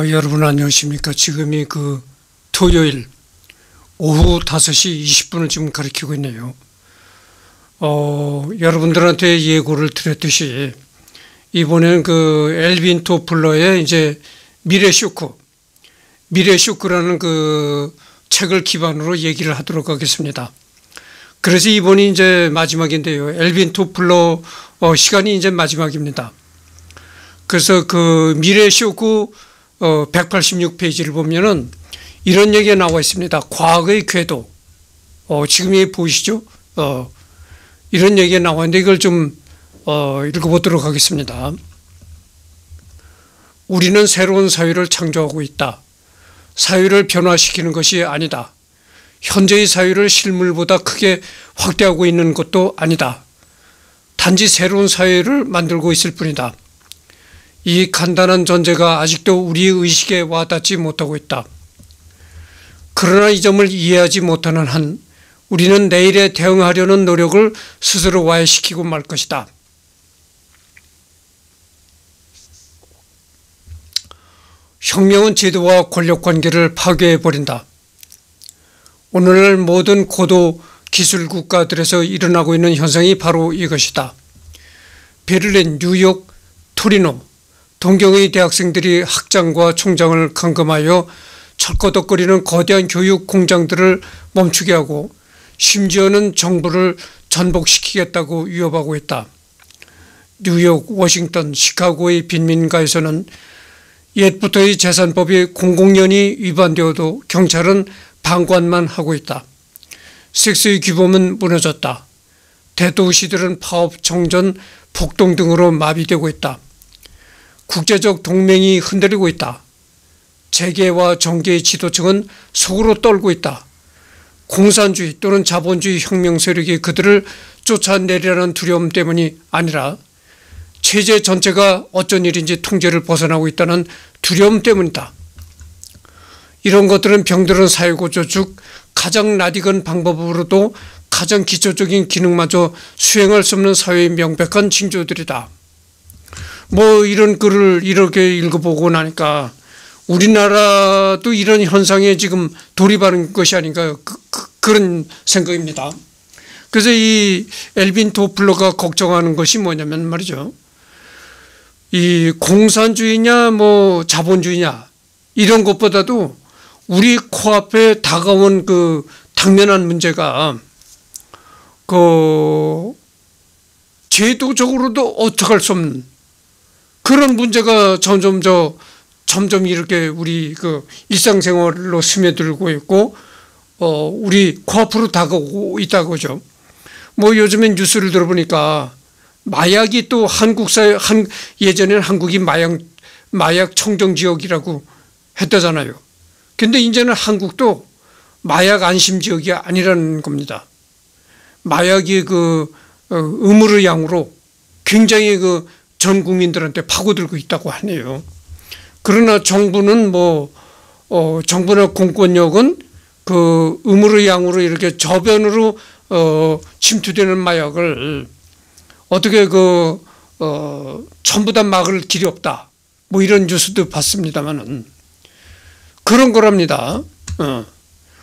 어, 여러분 안녕하십니까. 지금이 그 토요일 오후 5시 20분을 지금 가리키고 있네요. 어, 여러분들한테 예고를 드렸듯이 이번엔 그 엘빈 토플러의 이제 미래 쇼크, 미래 쇼크라는 그 책을 기반으로 얘기를 하도록 하겠습니다. 그래서 이번이 이제 마지막인데요. 엘빈 토플러 어, 시간이 이제 마지막입니다. 그래서 그 미래 쇼크 어, 186페이지를 보면은 이런 얘기가 나와 있습니다. 과거의 궤도. 어, 지금 이 보이시죠? 어, 이런 얘기가 나와 있는데 이걸 좀 어, 읽어보도록 하겠습니다. 우리는 새로운 사회를 창조하고 있다. 사회를 변화시키는 것이 아니다. 현재의 사회를 실물보다 크게 확대하고 있는 것도 아니다. 단지 새로운 사회를 만들고 있을 뿐이다. 이 간단한 전제가 아직도 우리의 의식에 와닿지 못하고 있다. 그러나 이 점을 이해하지 못하는 한 우리는 내일에 대응하려는 노력을 스스로 와해시키고 말 것이다. 혁명은 제도와 권력 관계를 파괴해버린다. 오늘날 모든 고도 기술 국가들에서 일어나고 있는 현상이 바로 이것이다. 베를린, 뉴욕, 토리노, 동경의 대학생들이 학장과 총장을 감금하여 철거덕거리는 거대한 교육 공장들을 멈추게 하고 심지어는 정부를 전복시키겠다고 위협하고 있다. 뉴욕, 워싱턴, 시카고의 빈민가에서는 옛부터의 재산법이 공공연히 위반되어도 경찰은 방관만 하고 있다. 섹스의 규범은 무너졌다. 대도시들은 파업, 정전, 폭동 등으로 마비되고 있다. 국제적 동맹이 흔들리고 있다. 재계와 정계의 지도층은 속으로 떨고 있다. 공산주의 또는 자본주의 혁명 세력이 그들을 쫓아내리라는 두려움 때문이 아니라 체제 전체가 어쩐 일인지 통제를 벗어나고 있다는 두려움 때문이다. 이런 것들은 병들은 사회구조 즉 가장 낯익은 방법으로도 가장 기초적인 기능마저 수행할 수 없는 사회의 명백한 징조들이다. 뭐 이런 글을 이렇게 읽어보고 나니까 우리나라도 이런 현상에 지금 돌입하는 것이 아닌가 그, 그, 런 생각입니다. 그래서 이 엘빈 도플러가 걱정하는 것이 뭐냐면 말이죠. 이 공산주의냐 뭐 자본주의냐 이런 것보다도 우리 코앞에 다가온 그 당면한 문제가 그 제도적으로도 어떡할 수 없는 그런 문제가 점점 저 점점 이렇게 우리 그 일상생활로 스며들고 있고 어 우리 코앞으로 다가오고 있다고죠. 뭐 요즘엔 뉴스를 들어보니까 마약이 또 한국 사회 한 예전에는 한국이 마약 마약 청정 지역이라고 했다잖아요. 근데 이제는 한국도 마약 안심 지역이 아니라는 겁니다. 마약이 그 어, 의무의 양으로 굉장히 그 전 국민들한테 파고들고 있다고 하네요. 그러나 정부는 뭐 어, 정부나 공권력은 그 의무의 양으로 이렇게 저변으로 어, 침투되는 마약을 어떻게 그 어, 전부 다 막을 길이 없다. 뭐 이런 뉴스도 봤습니다만은 그런 거랍니다. 어.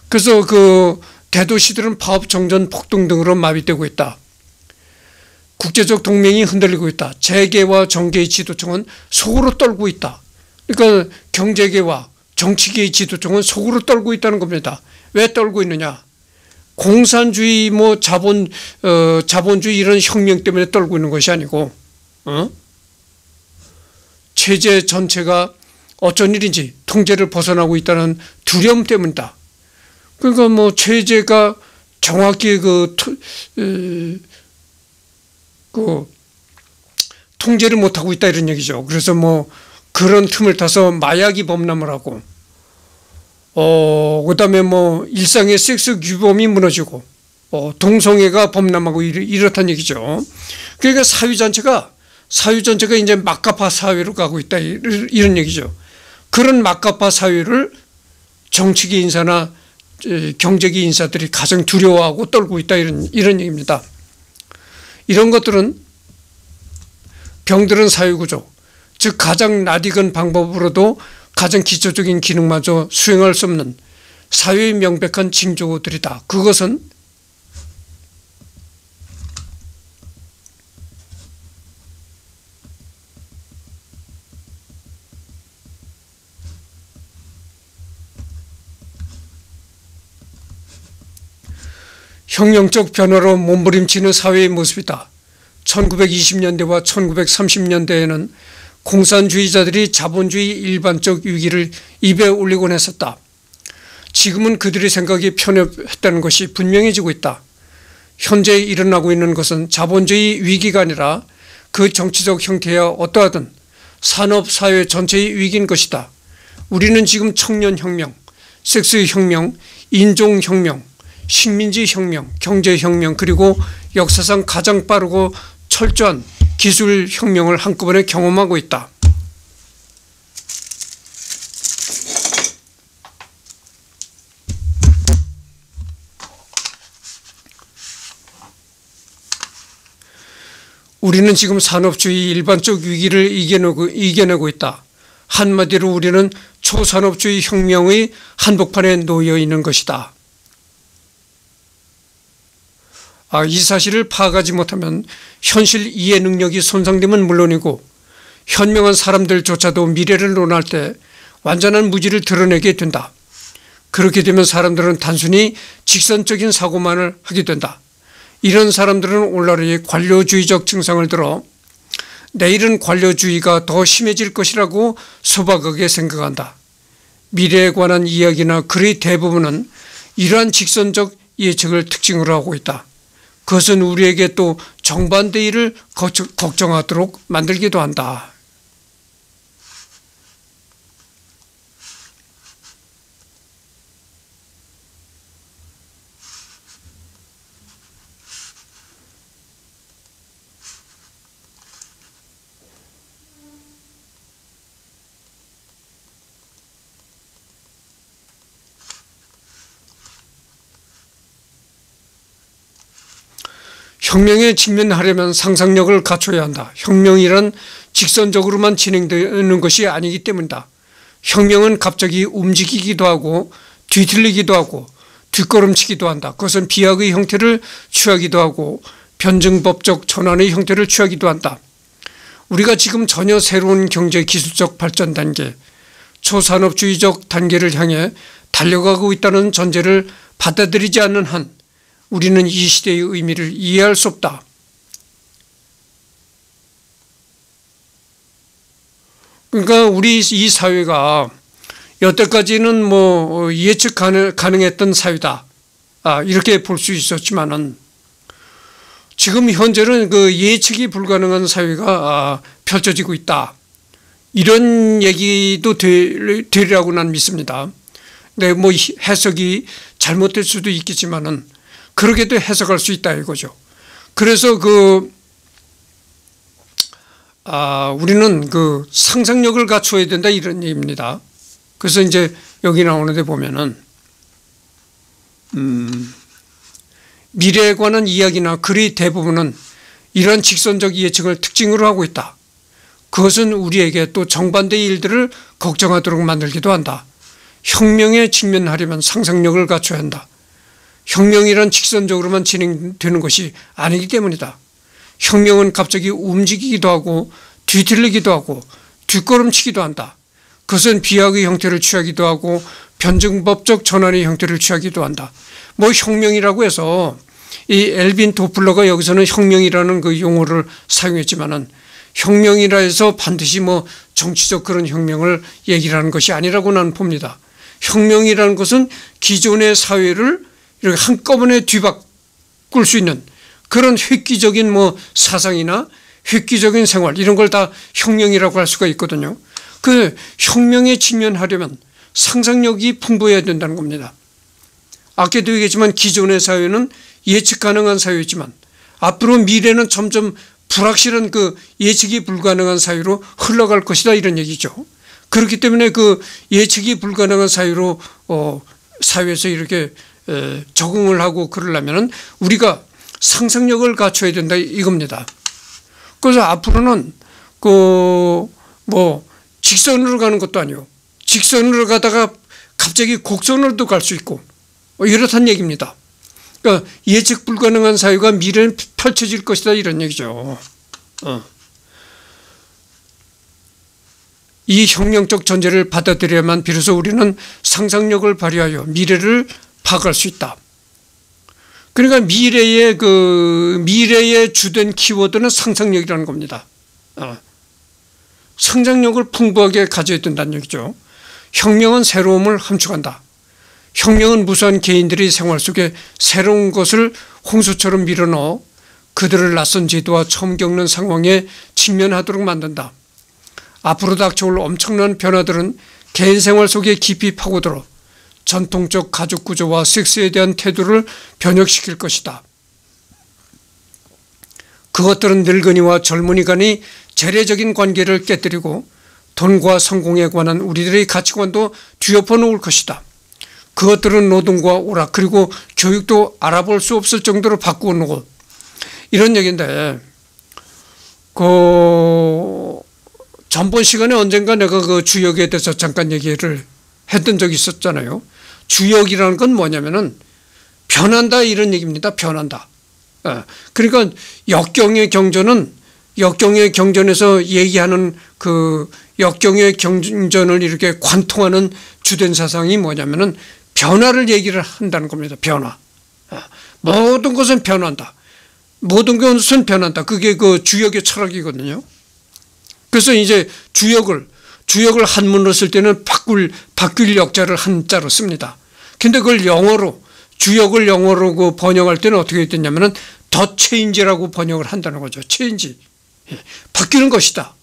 그래서 그 대도시들은 파업 정전 폭동 등으로 마비되고 있다. 국제적 동맹이 흔들리고 있다. 재계와 정계의 지도층은 속으로 떨고 있다. 그러니까 경제계와 정치계의 지도층은 속으로 떨고 있다는 겁니다. 왜 떨고 있느냐? 공산주의 뭐 자본 어 자본주의 이런 혁명 때문에 떨고 있는 것이 아니고 어? 체제 전체가 어쩐 일인지 통제를 벗어나고 있다는 두려움 때문이다. 그러니까 뭐 체제가 정확히 그, 그 통제를 못하고 있다 이런 얘기죠. 그래서 뭐 그런 틈을 타서 마약이 범람을 하고 어 그다음에 뭐 일상의 섹스 규범이 무너지고 어 동성애가 범람하고 이렇, 다는 얘기죠. 그러니까 사회 전체가 사회 전체가 이제 막가파 사회로 가고 있다 이런 얘기죠. 그런 막가파 사회를 정치계 인사나 경제계 인사들이 가장 두려워하고 떨고 있다 이런 이런 얘기입니다. 이런 것들은 병들은 사회구조, 즉 가장 낯익은 방법으로도 가장 기초적인 기능마저 수행할 수 없는 사회의 명백한 징조들이다. 그것은 혁명적 변화로 몸부림치는 사회의 모습이다. 1920년대와 1930년대에는 공산주의자들이 자본주의 일반적 위기를 입에 올리곤 했었다. 지금은 그들의 생각이 편협했다는 것이 분명해지고 있다. 현재 일어나고 있는 것은 자본주의 위기가 아니라 그 정치적 형태야 어떠하든 산업사회 전체의 위기인 것이다. 우리는 지금 청년혁명, 섹스혁명, 인종혁명, 식민지 혁명, 경제 혁명 그리고 역사상 가장 빠르고 철저한 기술 혁명을 한꺼번에 경험하고 있다. 우리는 지금 산업주의 일반적 위기를 이겨내고, 이겨내고 있다. 한마디로 우리는 초산업주의 혁명의 한복판에 놓여 있는 것이다. 아, 이 사실을 파악하지 못하면 현실 이해 능력이 손상되면 물론이고 현명한 사람들조차도 미래를 논할 때 완전한 무지를 드러내게 된다. 그렇게 되면 사람들은 단순히 직선적인 사고만을 하게 된다. 이런 사람들은 올나라의 관료주의적 증상을 들어 내일은 관료주의가 더 심해질 것이라고 소박하게 생각한다. 미래에 관한 이야기나 글의 대부분은 이러한 직선적 예측을 특징으로 하고 있다. 그것은 우리에게 또 정반대 일을 걱정하도록 만들기도 한다. 혁명에 직면하려면 상상력을 갖춰야 한다. 혁명이란 직선적으로만 진행되는 것이 아니기 때문이다. 혁명은 갑자기 움직이기도 하고 뒤틀리기도 하고 뒷걸음치기도 한다. 그것은 비약의 형태를 취하기도 하고 변증법적 전환의 형태를 취하기도 한다. 우리가 지금 전혀 새로운 경제 기술적 발전 단계, 초산업주의적 단계를 향해 달려가고 있다는 전제를 받아들이지 않는 한 우리는 이 시대의 의미를 이해할 수 없다. 그러니까 우리 이 사회가 여태까지는 뭐 예측 가능했던 사회다. 아, 이렇게 볼 수 있었지만은 지금 현재는 그 예측이 불가능한 사회가 아, 펼쳐지고 있다. 이런 얘기도 되리라고 난 믿습니다. 네, 뭐 해석이 잘못될 수도 있겠지만은 그렇게도 해석할 수 있다 이거죠. 그래서 그, 아, 우리는 그 상상력을 갖춰야 된다 이런 얘기입니다. 그래서 이제 여기 나오는데 보면은, 음, 미래에 관한 이야기나 글의 대부분은 이런 직선적 예측을 특징으로 하고 있다. 그것은 우리에게 또 정반대의 일들을 걱정하도록 만들기도 한다. 혁명에 직면하려면 상상력을 갖춰야 한다. 혁명이란 직선적으로만 진행되는 것이 아니기 때문이다. 혁명은 갑자기 움직이기도 하고 뒤틀리기도 하고 뒷걸음치기도 한다. 그것은 비약의 형태를 취하기도 하고 변증법적 전환의 형태를 취하기도 한다. 뭐 혁명이라고 해서 이 엘빈 도플러가 여기서는 혁명이라는 그 용어를 사용했지만은 혁명이라 해서 반드시 뭐 정치적 그런 혁명을 얘기를 하는 것이 아니라고 나는 봅니다. 혁명이라는 것은 기존의 사회를 이렇게 한꺼번에 뒤바꿀 수 있는 그런 획기적인 뭐 사상이나 획기적인 생활 이런 걸 다 혁명이라고 할 수가 있거든요. 그 혁명에 직면하려면 상상력이 풍부해야 된다는 겁니다. 아까도 얘기했지만 기존의 사회는 예측 가능한 사회였지만 앞으로 미래는 점점 불확실한 그 예측이 불가능한 사회로 흘러갈 것이다 이런 얘기죠. 그렇기 때문에 그 예측이 불가능한 사회로 어 사회에서 이렇게 적응을 하고 그러려면 우리가 상상력을 갖춰야 된다 이겁니다. 그래서 앞으로는 그 뭐 직선으로 가는 것도 아니고 직선으로 가다가 갑자기 곡선으로도 갈 수 있고 뭐 이렇단 얘기입니다. 그러니까 예측 불가능한 사유가 미래는 펼쳐질 것이다 이런 얘기죠. 어. 이 혁명적 전제를 받아들여야만 비로소 우리는 상상력을 발휘하여 미래를 파악할 수 있다. 그러니까 미래의 그 미래의 주된 키워드는 상상력이라는 겁니다. 어. 상상력을 풍부하게 가져야 된다는 얘기죠. 혁명은 새로움을 함축한다. 혁명은 무수한 개인들이 생활 속에 새로운 것을 홍수처럼 밀어넣어 그들을 낯선 제도와 처음 겪는 상황에 직면하도록 만든다. 앞으로 닥쳐올 엄청난 변화들은 개인 생활 속에 깊이 파고들어 전통적 가족 구조와 섹스에 대한 태도를 변혁시킬 것이다. 그것들은 늙은이와 젊은이 간의 재래적인 관계를 깨뜨리고 돈과 성공에 관한 우리들의 가치관도 뒤엎어 놓을 것이다. 그것들은 노동과 오락 그리고 교육도 알아볼 수 없을 정도로 바꾸어 놓고 이런 얘기인데 그 전번 시간에 언젠가 내가 그 주역에 대해서 잠깐 얘기를 했던 적이 있었잖아요. 주역이라는 건 뭐냐면은 변한다 이런 얘기입니다. 변한다. 예. 그러니까 역경의 경전은 역경의 경전에서 얘기하는 그 역경의 경전을 이렇게 관통하는 주된 사상이 뭐냐면은 변화를 얘기를 한다는 겁니다. 변화. 예. 모든 것은 변한다. 모든 것은 변한다. 그게 그 주역의 철학이거든요. 그래서 이제 주역을 주역을 한문으로 쓸 때는 바꿀 바뀔 역자를 한자로 씁니다. 근데 그걸 영어로 주역을 영어로 그 번역할 때는 어떻게 됐냐면은 The Change라고 번역을 한다는 거죠. Change. 예, 바뀌는 것이다.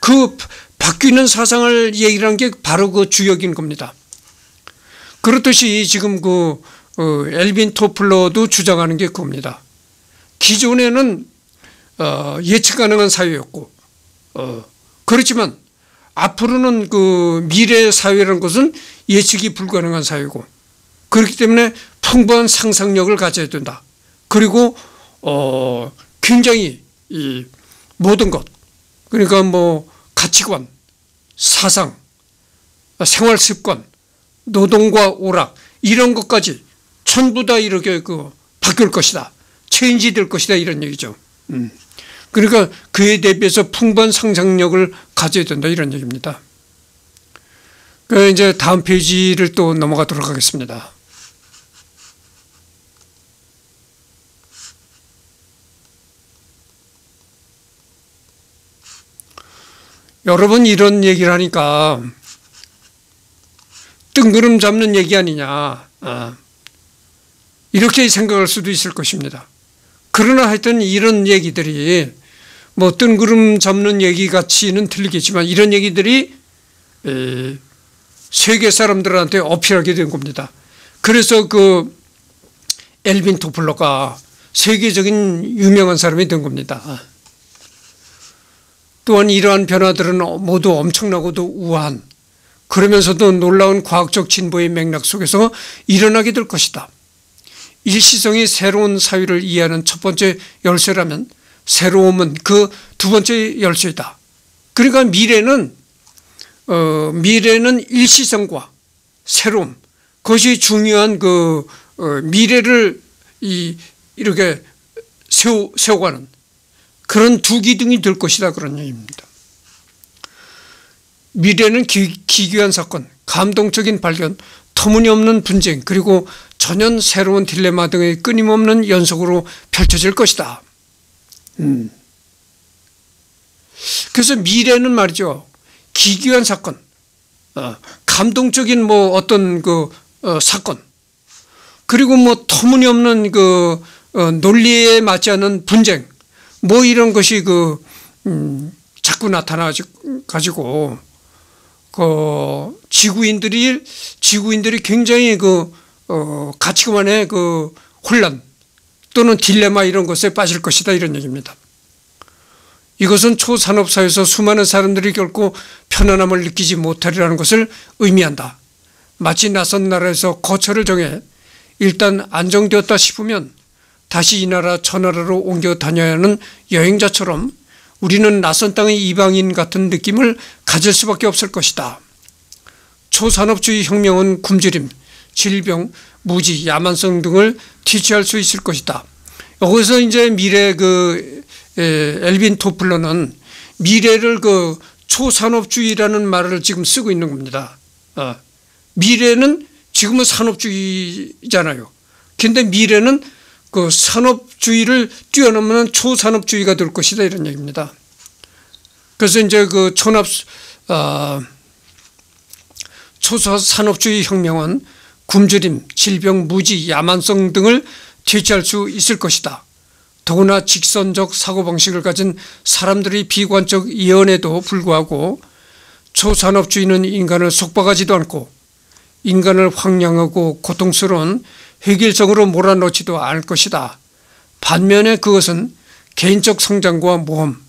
그 바뀌는 사상을 얘기하는 게 바로 그 주역인 겁니다. 그렇듯이 지금 그 어, 엘빈 토플러도 주장하는 게 그겁니다. 기존에는 어, 예측 가능한 사회였고 어, 그렇지만 앞으로는 그 미래 사회라는 것은 예측이 불가능한 사회고 그렇기 때문에 풍부한 상상력을 가져야 된다. 그리고 어 굉장히 이 모든 것 그러니까 뭐 가치관, 사상, 생활 습관, 노동과 오락 이런 것까지 전부 다 이렇게 그 바뀔 것이다. 체인지 될 것이다 이런 얘기죠. 음. 그러니까 그에 대비해서 풍부한 상상력을 가져야 된다 이런 얘기입니다. 그 이제 다음 페이지를 또 넘어가도록 하겠습니다. 여러분 이런 얘기를 하니까 뜬구름 잡는 얘기 아니냐 아, 이렇게 생각할 수도 있을 것입니다. 그러나 하여튼 이런 얘기들이 뭐 뜬구름 잡는 얘기 같이는 들리겠지만 이런 얘기들이 세계 사람들한테 어필하게 된 겁니다. 그래서 그 엘빈 토플러가 세계적인 유명한 사람이 된 겁니다. 또한 이러한 변화들은 모두 엄청나고도 우아한 그러면서도 놀라운 과학적 진보의 맥락 속에서 일어나게 될 것이다. 일시성이 새로운 사회를 이해하는 첫 번째 열쇠라면 새로움은 그 두 번째 열쇠다. 그러니까 미래는 어, 미래는 일시성과 새로움 그것이 중요한 그 어, 미래를 이 이렇게 세워 세워가는 그런 두 기둥이 될 것이다 그런 얘기입니다. 미래는 기, 기괴한 사건, 감동적인 발견, 터무니없는 분쟁 그리고 전혀 새로운 딜레마 등의 끊임없는 연속으로 펼쳐질 것이다. 음. 그래서 미래는 말이죠. 기괴한 사건, 어, 감동적인 뭐 어떤 그 어, 사건, 그리고 뭐 터무니없는 그 어, 논리에 맞지 않는 분쟁, 뭐 이런 것이 그 음, 자꾸 나타나 가지고 그 지구인들이 지구인들이 굉장히 그 어, 가치관의 그 혼란 또는 딜레마 이런 것에 빠질 것이다 이런 얘기입니다. 이것은 초산업사회에서 수많은 사람들이 결코 편안함을 느끼지 못하리라는 것을 의미한다. 마치 낯선 나라에서 거처를 정해 일단 안정되었다 싶으면 다시 이 나라 저 나라로 옮겨 다녀야 하는 여행자처럼 우리는 낯선 땅의 이방인 같은 느낌을 가질 수밖에 없을 것이다. 초산업주의 혁명은 굶주림, 질병, 무지, 야만성 등을 퇴치할 수 있을 것이다. 여기서 이제 미래 그 엘빈 토플러는 미래를 그 초산업주의라는 말을 지금 쓰고 있는 겁니다. 어. 미래는 지금은 산업주의잖아요. 근데 미래는 그 산업주의를 뛰어넘는 초산업주의가 될 것이다 이런 얘기입니다. 그래서 이제 그 천합 어, 초산업주의 혁명은 굶주림, 질병, 무지, 야만성 등을 퇴치할 수 있을 것이다. 더구나 직선적 사고방식을 가진 사람들의 비관적 예언에도 불구하고 초산업주의는 인간을 속박하지도 않고 인간을 황량하고 고통스러운 획일적으로 몰아넣지도 않을 것이다. 반면에 그것은 개인적 성장과 모험,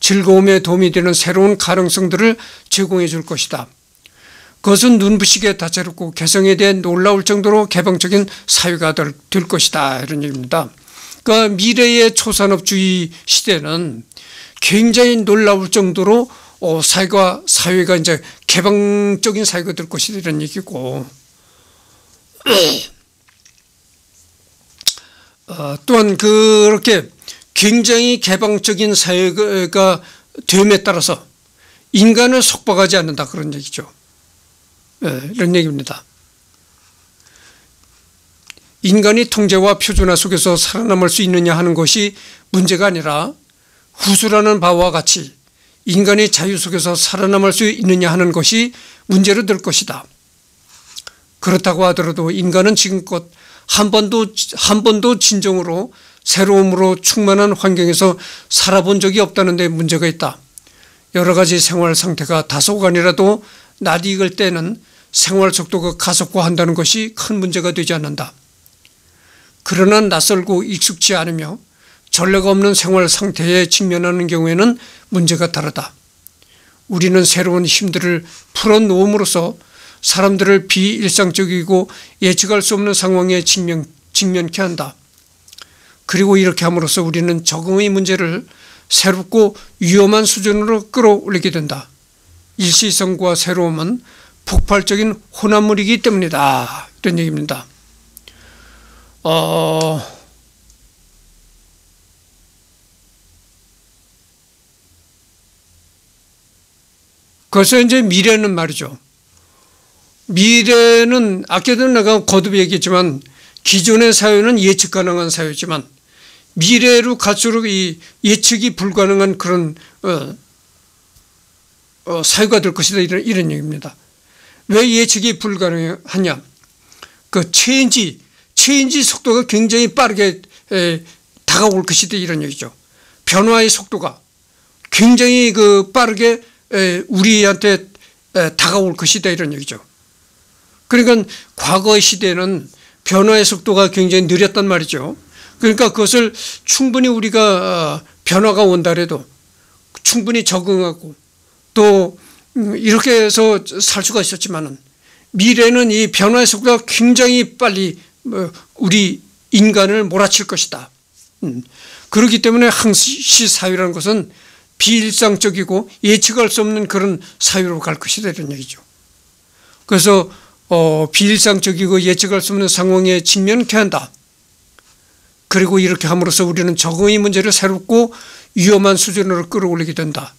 즐거움에 도움이 되는 새로운 가능성들을 제공해 줄 것이다. 그것은 눈부시게 다채롭고 개성에 대해 놀라울 정도로 개방적인 사회가 될, 될 것이다. 이런 얘기입니다. 그러니까 미래의 초산업주의 시대는 굉장히 놀라울 정도로 어, 사회가, 사회가 이제 개방적인 사회가 될 것이다. 이런 얘기고. 어, 또한 그렇게 굉장히 개방적인 사회가 됨에 따라서 인간을 속박하지 않는다. 그런 얘기죠. 네, 이런 얘기입니다. 인간이 통제와 표준화 속에서 살아남을 수 있느냐 하는 것이 문제가 아니라 후수라는 바와 같이 인간이 자유 속에서 살아남을 수 있느냐 하는 것이 문제로 될 것이다. 그렇다고 하더라도 인간은 지금껏 한 번도 한 번도 진정으로 새로움으로 충만한 환경에서 살아본 적이 없다는 데 문제가 있다. 여러 가지 생활 상태가 다소간이라도 낯익을 때는 생활 속도가 가속화한다는 것이 큰 문제가 되지 않는다. 그러나 낯설고 익숙치 않으며 전례가 없는 생활 상태에 직면하는 경우에는 문제가 다르다. 우리는 새로운 힘들을 풀어놓음으로써 사람들을 비일상적이고 예측할 수 없는 상황에 직면, 직면케 한다. 그리고 이렇게 함으로써 우리는 적응의 문제를 새롭고 위험한 수준으로 끌어올리게 된다. 일시성과 새로움은 폭발적인 혼합물이기 때문이다. 이런 얘기입니다. 어, 그래서 이제 미래는 말이죠. 미래는 아까도 내가 거듭 얘기했지만 기존의 사회는 예측 가능한 사회지만 미래로 갈수록 이 예측이 불가능한 그런 어, 어, 사회가 될 것이다 이런, 이런 얘기입니다. 왜 예측이 불가능하냐? 그 체인지, 체인지 속도가 굉장히 빠르게 에, 다가올 것이다 이런 얘기죠. 변화의 속도가 굉장히 그 빠르게 에, 우리한테 에, 다가올 것이다 이런 얘기죠. 그러니까 과거의 시대는 변화의 속도가 굉장히 느렸단 말이죠. 그러니까 그것을 충분히 우리가 어, 변화가 온다 해도 충분히 적응하고 또 음, 이렇게 해서 살 수가 있었지만은 미래는 이 변화의 속도가 굉장히 빨리 뭐 우리 인간을 몰아칠 것이다. 음, 그렇기 때문에 항시 사회라는 것은 비일상적이고 예측할 수 없는 그런 사회로 갈 것이다 이런 얘기죠. 그래서 어, 비일상적이고 예측할 수 없는 상황에 직면케 한다. 그리고 이렇게 함으로써 우리는 적응의 문제를 새롭고 위험한 수준으로 끌어올리게 된다.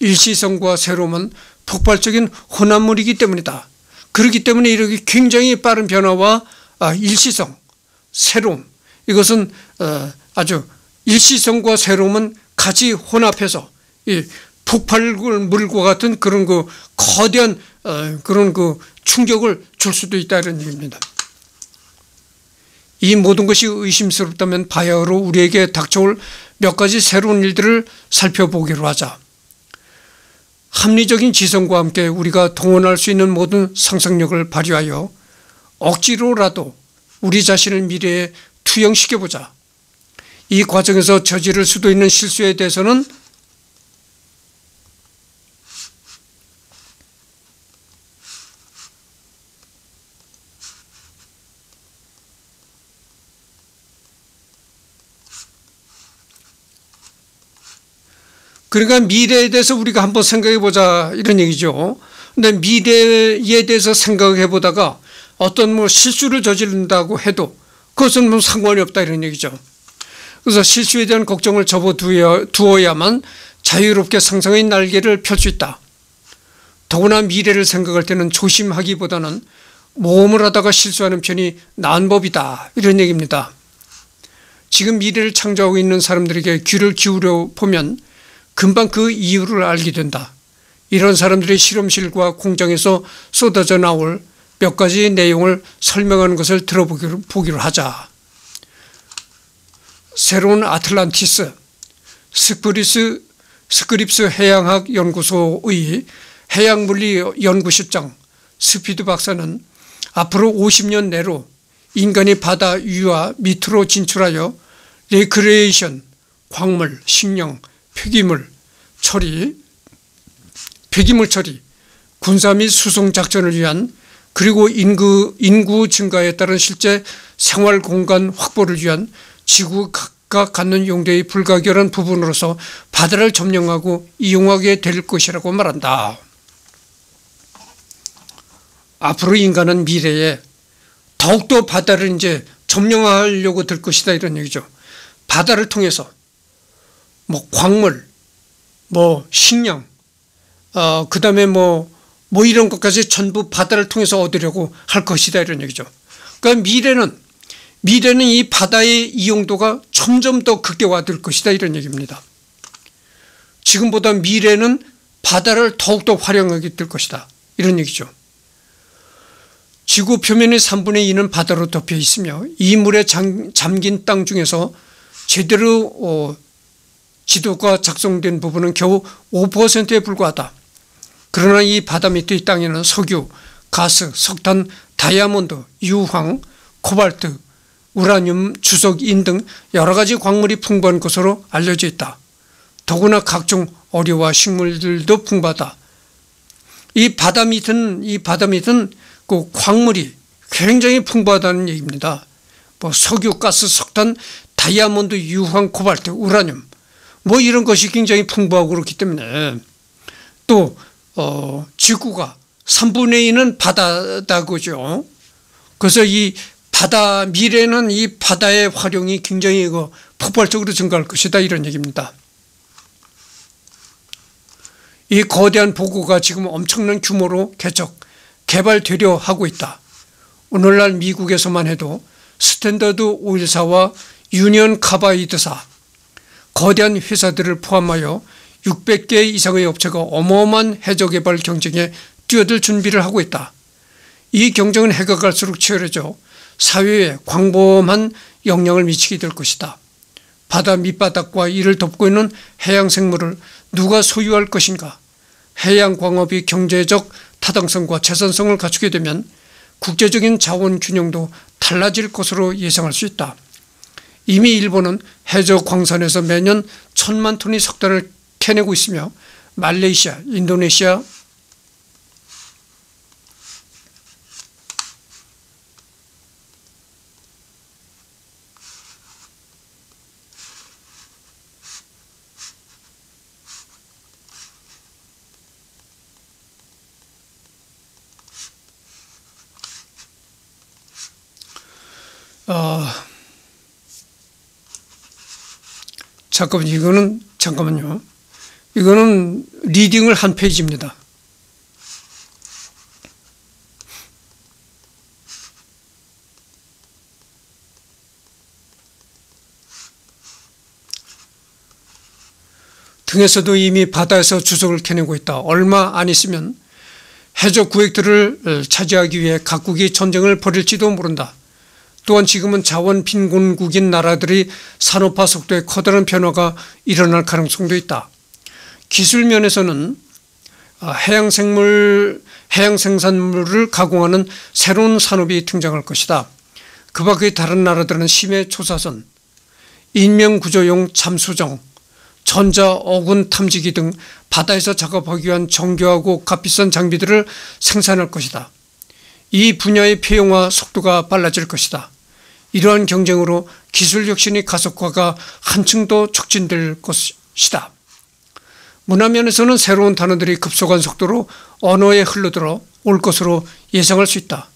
일시성과 새로움은 폭발적인 혼합물이기 때문이다. 그렇기 때문에 이렇게 굉장히 빠른 변화와 아, 일시성, 새로움 이것은 어, 아주 일시성과 새로움은 같이 혼합해서 폭발물과 같은 그런 그 거대한 어, 그런 그 충격을 줄 수도 있다는 얘기입니다. 이 모든 것이 의심스럽다면 바야흐로 우리에게 닥쳐올 몇 가지 새로운 일들을 살펴보기로 하자. 합리적인 지성과 함께 우리가 동원할 수 있는 모든 상상력을 발휘하여 억지로라도 우리 자신을 미래에 투영시켜보자. 이 과정에서 저지를 수도 있는 실수에 대해서는 그러니까 미래에 대해서 우리가 한번 생각해 보자 이런 얘기죠. 근데 미래에 대해서 생각해 보다가 어떤 뭐 실수를 저지른다고 해도 그것은 뭐 상관이 없다 이런 얘기죠. 그래서 실수에 대한 걱정을 접어두어야만 자유롭게 상상의 날개를 펼 수 있다. 더구나 미래를 생각할 때는 조심하기보다는 모험을 하다가 실수하는 편이 나은 법이다. 이런 얘기입니다. 지금 미래를 창조하고 있는 사람들에게 귀를 기울여 보면 금방 그 이유를 알게 된다. 이런 사람들의 실험실과 공장에서 쏟아져 나올 몇 가지 내용을 설명하는 것을 들어보기로 하자. 새로운 아틀란티스 스크리스, 스크립스 해양학 연구소의 해양물리 연구실장 스피드 박사는 앞으로 50년 내로 인간이 바다 위와 밑으로 진출하여 레크레이션, 광물, 식량, 폐기물 처리, 폐기물 처리, 군사 및 수송 작전을 위한 그리고 인구, 인구 증가에 따른 실제 생활 공간 확보를 위한 지구 각각 갖는 용도의 불가결한 부분으로서 바다를 점령하고 이용하게 될 것이라고 말한다. 앞으로 인간은 미래에 더욱더 바다를 이제 점령하려고 될 것이다 이런 얘기죠. 바다를 통해서 뭐 광물, 뭐 식량, 어, 그 다음에 뭐, 뭐 이런 것까지 전부 바다를 통해서 얻으려고 할 것이다 이런 얘기죠. 그러니까 미래는, 미래는 이 바다의 이용도가 점점 더 극대화될 것이다 이런 얘기입니다. 지금보다 미래는 바다를 더욱더 활용하게 될 것이다. 이런 얘기죠. 지구 표면의 3분의 2는 바다로 덮여 있으며 이 물에 잠긴 땅 중에서 제대로 어, 지도가 작성된 부분은 겨우 5%에 불과하다. 그러나 이 바다 밑의 땅에는 석유, 가스, 석탄, 다이아몬드, 유황, 코발트, 우라늄, 주석 인 등 여러 가지 광물이 풍부한 것으로 알려져 있다. 더구나 각종 어류와 식물들도 풍부하다. 이 바다 밑은 이 바다 밑은 그 광물이 굉장히 풍부하다는 얘기입니다. 뭐 석유, 가스, 석탄, 다이아몬드, 유황, 코발트, 우라늄 뭐 이런 것이 굉장히 풍부하고 그렇기 때문에 또 어, 지구가 3분의 2는 바다다 그죠. 그래서 이 바다 미래는 이 바다의 활용이 굉장히 그 폭발적으로 증가할 것이다 이런 얘기입니다. 이 거대한 보고가 지금 엄청난 규모로 개척 개발되려 하고 있다. 오늘날 미국에서만 해도 스탠더드 오일사와 유니언 카바이드사 거대한 회사들을 포함하여 600개 이상의 업체가 어마어마한 해저 개발 경쟁에 뛰어들 준비를 하고 있다. 이 경쟁은 해가 갈수록 치열해져 사회에 광범한 영향을 미치게 될 것이다. 바다 밑바닥과 이를 덮고 있는 해양 생물을 누가 소유할 것인가? 해양 광업이 경제적 타당성과 재산성을 갖추게 되면 국제적인 자원 균형도 달라질 것으로 예상할 수 있다. 이미 일본은 해저 광산에서 매년 천만 톤의 석탄을 캐내고 있으며 말레이시아, 인도네시아, 어, 잠깐만 이거는 잠깐만요. 이거는 리딩을 한 페이지입니다. 등에서도 이미 바다에서 주석을 캐내고 있다. 얼마 안 있으면 해적 구획들을 차지하기 위해 각국이 전쟁을 벌일지도 모른다. 또한 지금은 자원 빈곤국인 나라들이 산업화 속도에 커다란 변화가 일어날 가능성도 있다. 기술 면에서는 어, 해양 생물, 해양 생산물을 가공하는 새로운 산업이 등장할 것이다. 그 밖의 다른 나라들은 심해 초사선, 인명구조용 잠수정, 전자 어군 탐지기 등 바다에서 작업하기 위한 정교하고 값비싼 장비들을 생산할 것이다. 이 분야의 폐용화 속도가 빨라질 것이다. 이러한 경쟁으로 기술 혁신의 가속화가 한층 더 촉진될 것이다. 문화면에서는 새로운 단어들이 급속한 속도로 언어에 흘러들어 올 것으로 예상할 수 있다.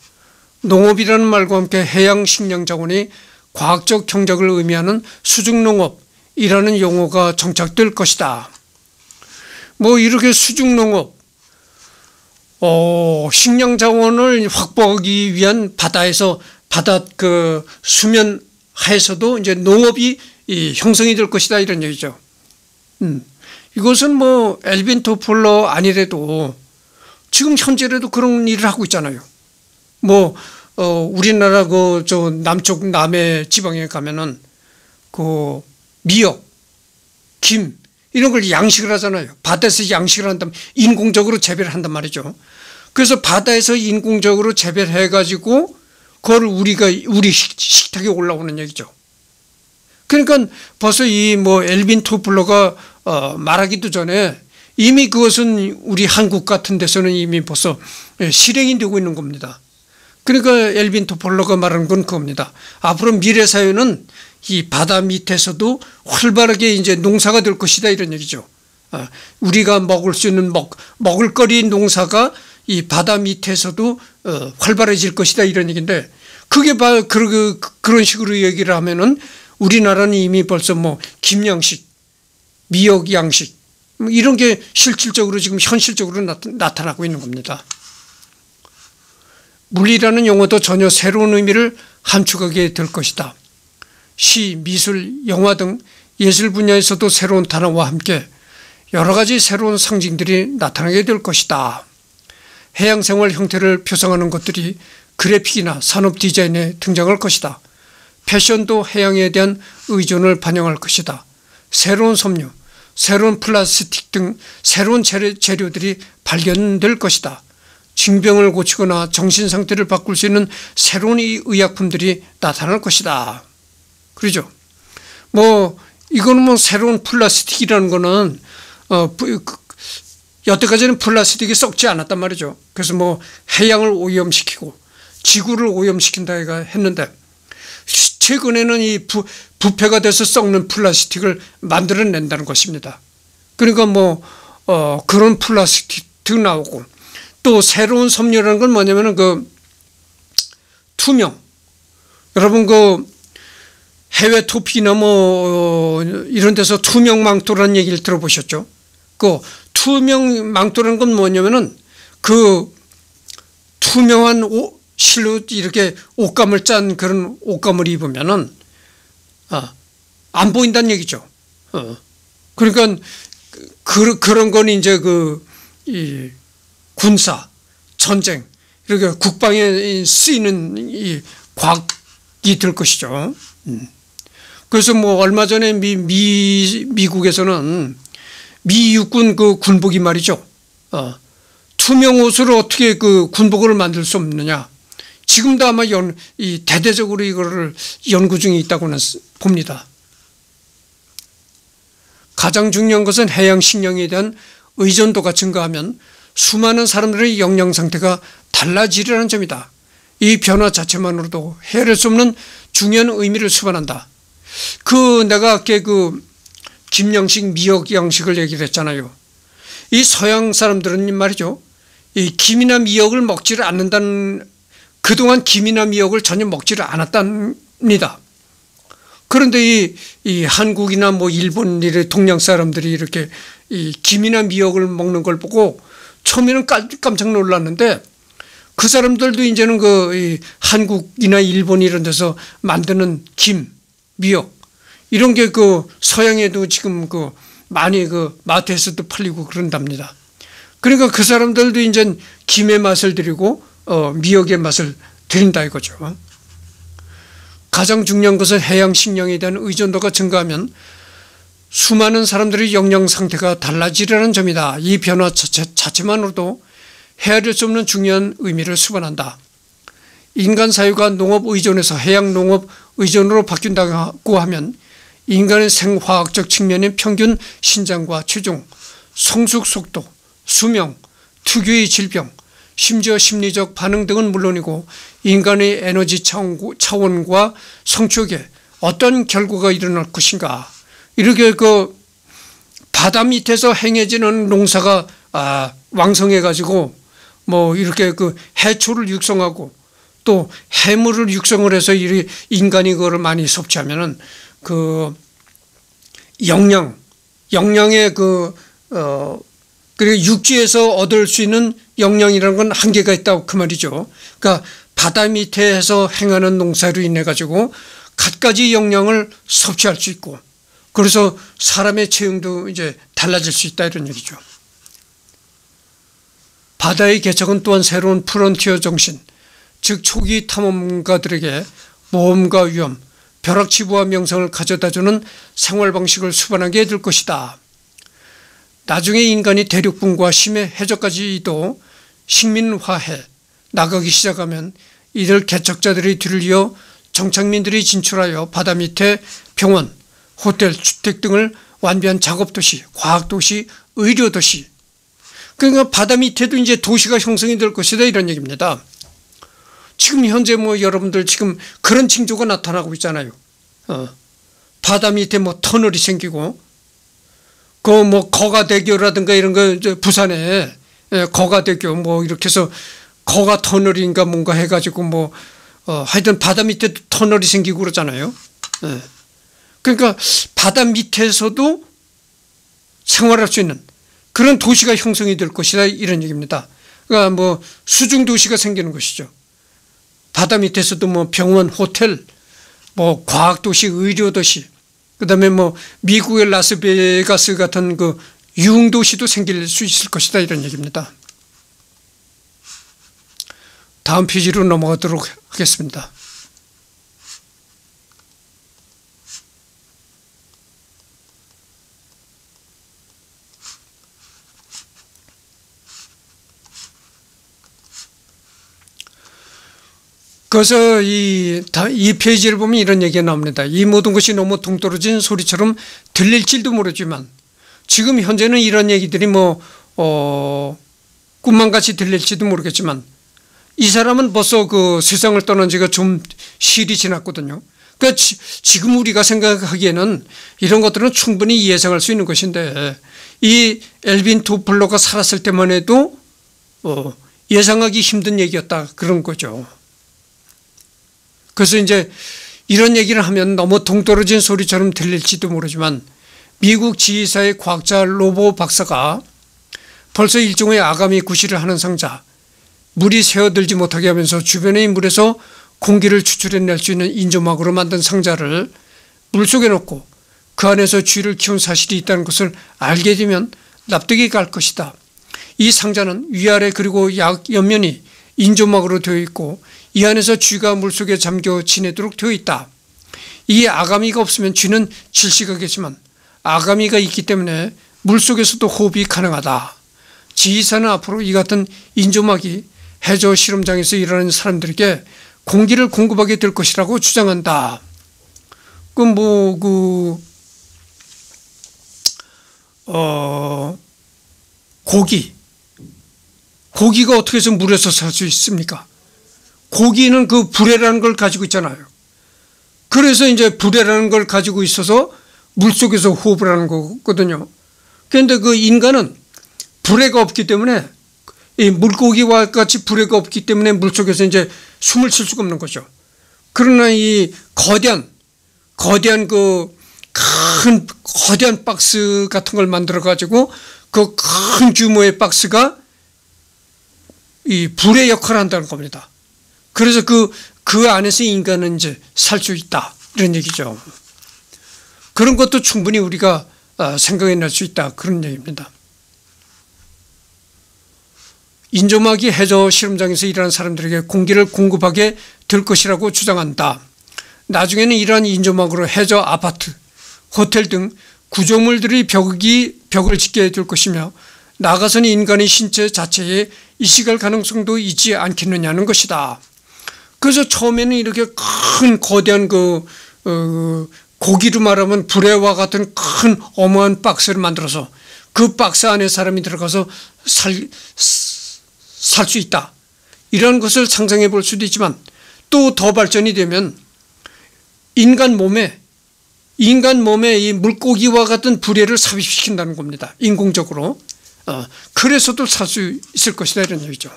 농업이라는 말과 함께 해양 식량 자원이 과학적 경작을 의미하는 수중농업이라는 용어가 정착될 것이다. 뭐 이렇게 수중농업, 어, 식량 자원을 확보하기 위한 바다에서 바다 그 수면 하에서도 이제 농업이 형성이 될 것이다 이런 얘기죠. 음. 이것은 뭐 엘빈 토폴러 아니래도 지금 현재라도 그런 일을 하고 있잖아요. 뭐 어, 우리나라 그 저 남쪽 남해 지방에 가면은 그 미역, 김 이런 걸 양식을 하잖아요. 바다에서 양식을 한다면 인공적으로 재배를 한단 말이죠. 그래서 바다에서 인공적으로 재배를 해가지고 그걸 우리가 우리 식탁에 올라오는 얘기죠. 그러니까 벌써 이 뭐 엘빈 토플러가 어 말하기도 전에 이미 그것은 우리 한국 같은 데서는 이미 벌써 실행이 되고 있는 겁니다. 그러니까 엘빈 토폴러가 말하는 건 그겁니다. 앞으로 미래 사회는 이 바다 밑에서도 활발하게 이제 농사가 될 것이다 이런 얘기죠. 아, 우리가 먹을 수 있는 먹, 먹을거리 농사가 이 바다 밑에서도 어, 활발해질 것이다 이런 얘기인데 그게 바, 그, 그런 식으로 얘기를 하면은 우리나라는 이미 벌써 뭐 김양식, 미역 양식 뭐 이런 게 실질적으로 지금 현실적으로 나타, 나고 있는 겁니다. 물리라는 용어도 전혀 새로운 의미를 함축하게 될 것이다. 시, 미술, 영화 등 예술 분야에서도 새로운 단어와 함께 여러 가지 새로운 상징들이 나타나게 될 것이다. 해양생활 형태를 표상하는 것들이 그래픽이나 산업 디자인에 등장할 것이다. 패션도 해양에 대한 의존을 반영할 것이다. 새로운 섬유, 새로운 플라스틱 등 새로운 재료들이 발견될 것이다. 징병을 고치거나 정신 상태를 바꿀 수 있는 새로운 의약품들이 나타날 것이다. 그러죠. 뭐 이거는 뭐 새로운 플라스틱이라는 거는 어 그, 여태까지는 플라스틱이 썩지 않았단 말이죠. 그래서 뭐 해양을 오염시키고 지구를 오염시킨다 했는데 최근에는 이 부, 부패가 돼서 썩는 플라스틱을 만들어낸다는 것입니다. 그러니까 뭐, 어, 그런 플라스틱 나오고 또 새로운 섬유라는 건 뭐냐면은 그 투명. 여러분 그 해외 토픽이나 뭐 어, 이런 데서 투명 망토라는 얘기를 들어보셨죠? 그 투명 망토라는 건 뭐냐면은 그 투명한 옷, 실로 이렇게 옷감을 짠 그런 옷감을 입으면은 어, 안 보인다는 얘기죠. 어. 그러니까 그, 그런 건 이제 그 이 군사 전쟁 이렇게 국방에 쓰이는 이 과학이 될 것이죠. 음. 그래서 뭐 얼마 전에 미, 미 미국에서는 미 육군 그 군복이 말이죠. 어. 투명 옷으로 어떻게 그 군복을 만들 수 없느냐. 지금도 아마 연, 이 대대적으로 이거를 연구 중에 있다고는 봅니다. 가장 중요한 것은 해양 식량에 대한 의존도가 증가하면 수많은 사람들의 영양 상태가 달라지리라는 점이다. 이 변화 자체만으로도 헤아릴 수 없는 중요한 의미를 수반한다. 그 내가 아까 그 김양식 미역 양식을 얘기를 했잖아요. 이 서양 사람들은 말이죠. 이 김이나 미역을 먹지를 않는다는 그동안 김이나 미역을 전혀 먹지를 않았답니다. 그런데 이, 이 한국이나 뭐 일본 이런 동양 사람들이 이렇게 이 김이나 미역을 먹는 걸 보고 처음에는 깜짝 놀랐는데 그 사람들도 이제는 그 한국이나 일본 이런 데서 만드는 김, 미역 이런 게 그 서양에도 지금 그 많이 그 마트에서도 팔리고 그런답니다. 그러니까 그 사람들도 이제 김의 맛을 들이고 어, 미역의 맛을 드린다 이거죠. 가장 중요한 것은 해양 식량에 대한 의존도가 증가하면 수많은 사람들의 영양 상태가 달라지려는 점이다. 이 변화 자체, 만으로도 헤아릴 수 없는 중요한 의미를 수반한다. 인간 사유가 농업 의존에서 해양 농업 의존으로 바뀐다고 하면 인간의 생화학적 측면인 평균 신장과 체중, 성숙 속도, 수명, 특유의 질병, 심지어 심리적 반응 등은 물론이고 인간의 에너지 차원과 성격에 어떤 결과가 일어날 것인가. 이렇게 그 바다 밑에서 행해지는 농사가 아, 왕성해 가지고 뭐 이렇게 그 해초를 육성하고 또 해물을 육성을 해서 이 인간이 그거를 많이 섭취하면은 그 영양 영양의 그 어, 그리고 육지에서 얻을 수 있는 영양이라는 건 한계가 있다고 그 말이죠. 그러니까 바다 밑에서 행하는 농사로 인해 가지고 갖가지 영양을 섭취할 수 있고 그래서 사람의 체형도 이제 달라질 수 있다 이런 얘기죠. 바다의 개척은 또한 새로운 프론티어 정신, 즉 초기 탐험가들에게 모험과 위험, 벼락치부와 명성을 가져다주는 생활 방식을 수반하게 해줄 것이다. 나중에 인간이 대륙분과 심해 해저까지도 식민화해 나가기 시작하면 이들 개척자들의 뒤를 이어 정착민들이 진출하여 바다 밑에 병원, 호텔, 주택 등을 완비한 작업도시, 과학도시, 의료도시. 그러니까 바다 밑에도 이제 도시가 형성이 될 것이다 이런 얘기입니다. 지금 현재 뭐 여러분들 지금 그런 징조가 나타나고 있잖아요. 어. 바다 밑에 뭐 터널이 생기고 그 뭐 거가대교라든가 이런 거 부산에 예, 거가대교 뭐 이렇게 해서 거가 터널인가 뭔가 해가지고 뭐 어, 하여튼 바다 밑에 터널이 생기고 그러잖아요. 예. 그러니까 바다 밑에서도 생활할 수 있는 그런 도시가 형성이 될 것이다 이런 얘기입니다. 그러니까 뭐 수중 도시가 생기는 것이죠. 바다 밑에서도 뭐 병원, 호텔, 뭐 과학 도시, 의료 도시, 그 다음에 뭐 미국의 라스베가스 같은 그 유흥 도시도 생길 수 있을 것이다 이런 얘기입니다. 다음 페이지로 넘어가도록 하겠습니다. 그래서 이, 이 페이지를 보면 이런 얘기가 나옵니다. 이 모든 것이 너무 동떨어진 소리처럼 들릴지도 모르지만 지금 현재는 이런 얘기들이 뭐, 어, 꿈만 같이 들릴지도 모르겠지만 이 사람은 벌써 그 세상을 떠난 지가 좀 시일이 지났거든요. 그러니까 지, 금 우리가 생각하기에는 이런 것들은 충분히 예상할 수 있는 것인데 이 엘빈 토플러가 살았을 때만 해도 어, 예상하기 힘든 얘기였다 그런 거죠. 그래서 이제 이런 얘기를 하면 너무 동떨어진 소리처럼 들릴지도 모르지만 미국 지휘사의 과학자 로보 박사가 벌써 일종의 아가미 구실을 하는 상자 물이 새어들지 못하게 하면서 주변의 물에서 공기를 추출해낼 수 있는 인조막으로 만든 상자를 물속에 넣고 그 안에서 쥐를 키운 사실이 있다는 것을 알게 되면 납득이 갈 것이다. 이 상자는 위아래 그리고 약 옆면이 인조막으로 되어 있고 이 안에서 쥐가 물속에 잠겨 지내도록 되어 있다. 이 아가미가 없으면 쥐는 질식하겠지만 아가미가 있기 때문에 물속에서도 호흡이 가능하다. 지휘사는 앞으로 이 같은 인조막이 해저 실험장에서 일하는 사람들에게 공기를 공급하게 될 것이라고 주장한다. 그, 뭐, 그, 어, 고기. 고기가 어떻게 해서 물에서 살 수 있습니까? 고기는 그 불에라는 걸 가지고 있잖아요. 그래서 이제 불에라는 걸 가지고 있어서 물 속에서 호흡을 하는 거거든요. 그런데 그 인간은 불에가 없기 때문에 이 물고기와 같이 불에가 없기 때문에 물 속에서 이제 숨을 쉴 수가 없는 거죠. 그러나 이 거대한 거대한 그 큰 거대한 박스 같은 걸 만들어 가지고 그 큰 규모의 박스가 이 불의 역할을 한다는 겁니다. 그래서 그, 그 안에서 인간은 이제 살 수 있다. 이런 얘기죠. 그런 것도 충분히 우리가 아, 생각해낼 수 있다. 그런 얘기입니다. 인조막이 해저 실험장에서 일하는 사람들에게 공기를 공급하게 될 것이라고 주장한다. 나중에는 이러한 인조막으로 해저 아파트, 호텔 등 구조물들이 벽이, 벽을 짓게 될 것이며 나가서는 인간의 신체 자체에 이식할 가능성도 있지 않겠느냐는 것이다. 그래서 처음에는 이렇게 큰 거대한 그, 어, 고기로 말하면 불에와 같은 큰 어마한 박스를 만들어서 그 박스 안에 사람이 들어가서 살, 살 수 있다. 이런 것을 상상해 볼 수도 있지만 또 더 발전이 되면 인간 몸에 인간 몸에 이 물고기와 같은 불해를 삽입시킨다는 겁니다. 인공적으로. 어, 그래서도 살 수 있을 것이다 이런 얘기죠.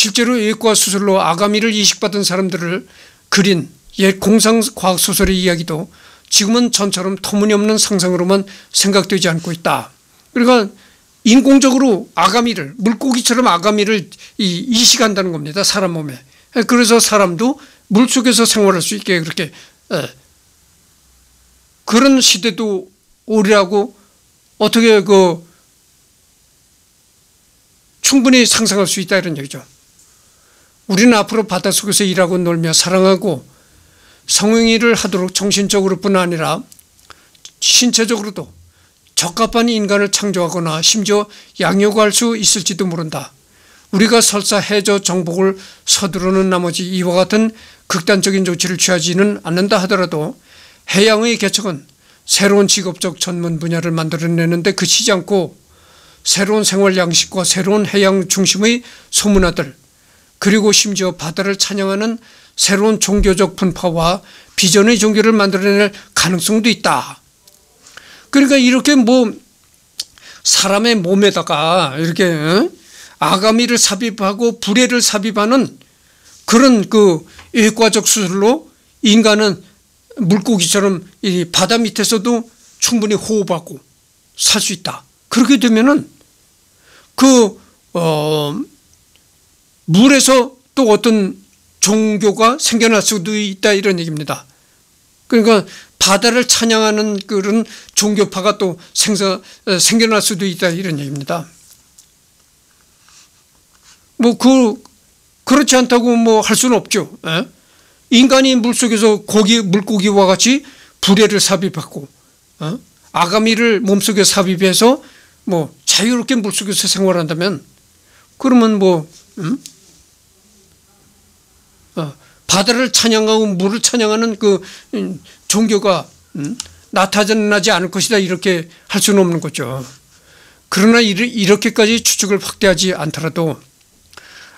실제로 외과 수술로 아가미를 이식받은 사람들을 그린 옛 공상과학 소설의 이야기도 지금은 전처럼 터무니없는 상상으로만 생각되지 않고 있다. 그러니까 인공적으로 아가미를 물고기처럼 아가미를 이식한다는 겁니다. 사람 몸에. 그래서 사람도 물속에서 생활할 수 있게 그렇게 예. 그런 시대도 오리라고 어떻게 그 충분히 상상할 수 있다 이런 얘기죠. 우리는 앞으로 바닷속에서 일하고 놀며 사랑하고 성행위를 하도록 정신적으로 뿐 아니라 신체적으로도 적합한 인간을 창조하거나 심지어 양육할 수 있을지도 모른다. 우리가 설사 해저 정복을 서두르는 나머지 이와 같은 극단적인 조치를 취하지는 않는다 하더라도 해양의 개척은 새로운 직업적 전문 분야를 만들어내는데 그치지 않고 새로운 생활 양식과 새로운 해양 중심의 소문화들 그리고 심지어 바다를 찬양하는 새로운 종교적 분파와 비전의 종교를 만들어낼 가능성도 있다. 그러니까 이렇게 뭐 사람의 몸에다가 이렇게 아가미를 삽입하고 불해를 삽입하는 그런 그 외과적 수술로 인간은 물고기처럼 이 바다 밑에서도 충분히 호흡하고 살 수 있다. 그렇게 되면은 그, 어, 물에서 또 어떤 종교가 생겨날 수도 있다 이런 얘기입니다. 그러니까 바다를 찬양하는 그런 종교파가 또 생사, 어, 생겨날 수도 있다 이런 얘기입니다. 뭐 그, 그렇지 않다고 뭐 할 수는 없죠. 에? 예? 인간이 물 속에서 고기, 물고기와 같이 불해를 삽입하고, 어? 아가미를 몸속에 삽입해서 뭐 자유롭게 물속에서 생활한다면 그러면 뭐, 음? 어, 바다를 찬양하고 물을 찬양하는 그 음, 종교가 음, 나타나지 않을 것이다 이렇게 할 수는 없는 거죠. 그러나 이렇게까지 추측을 확대하지 않더라도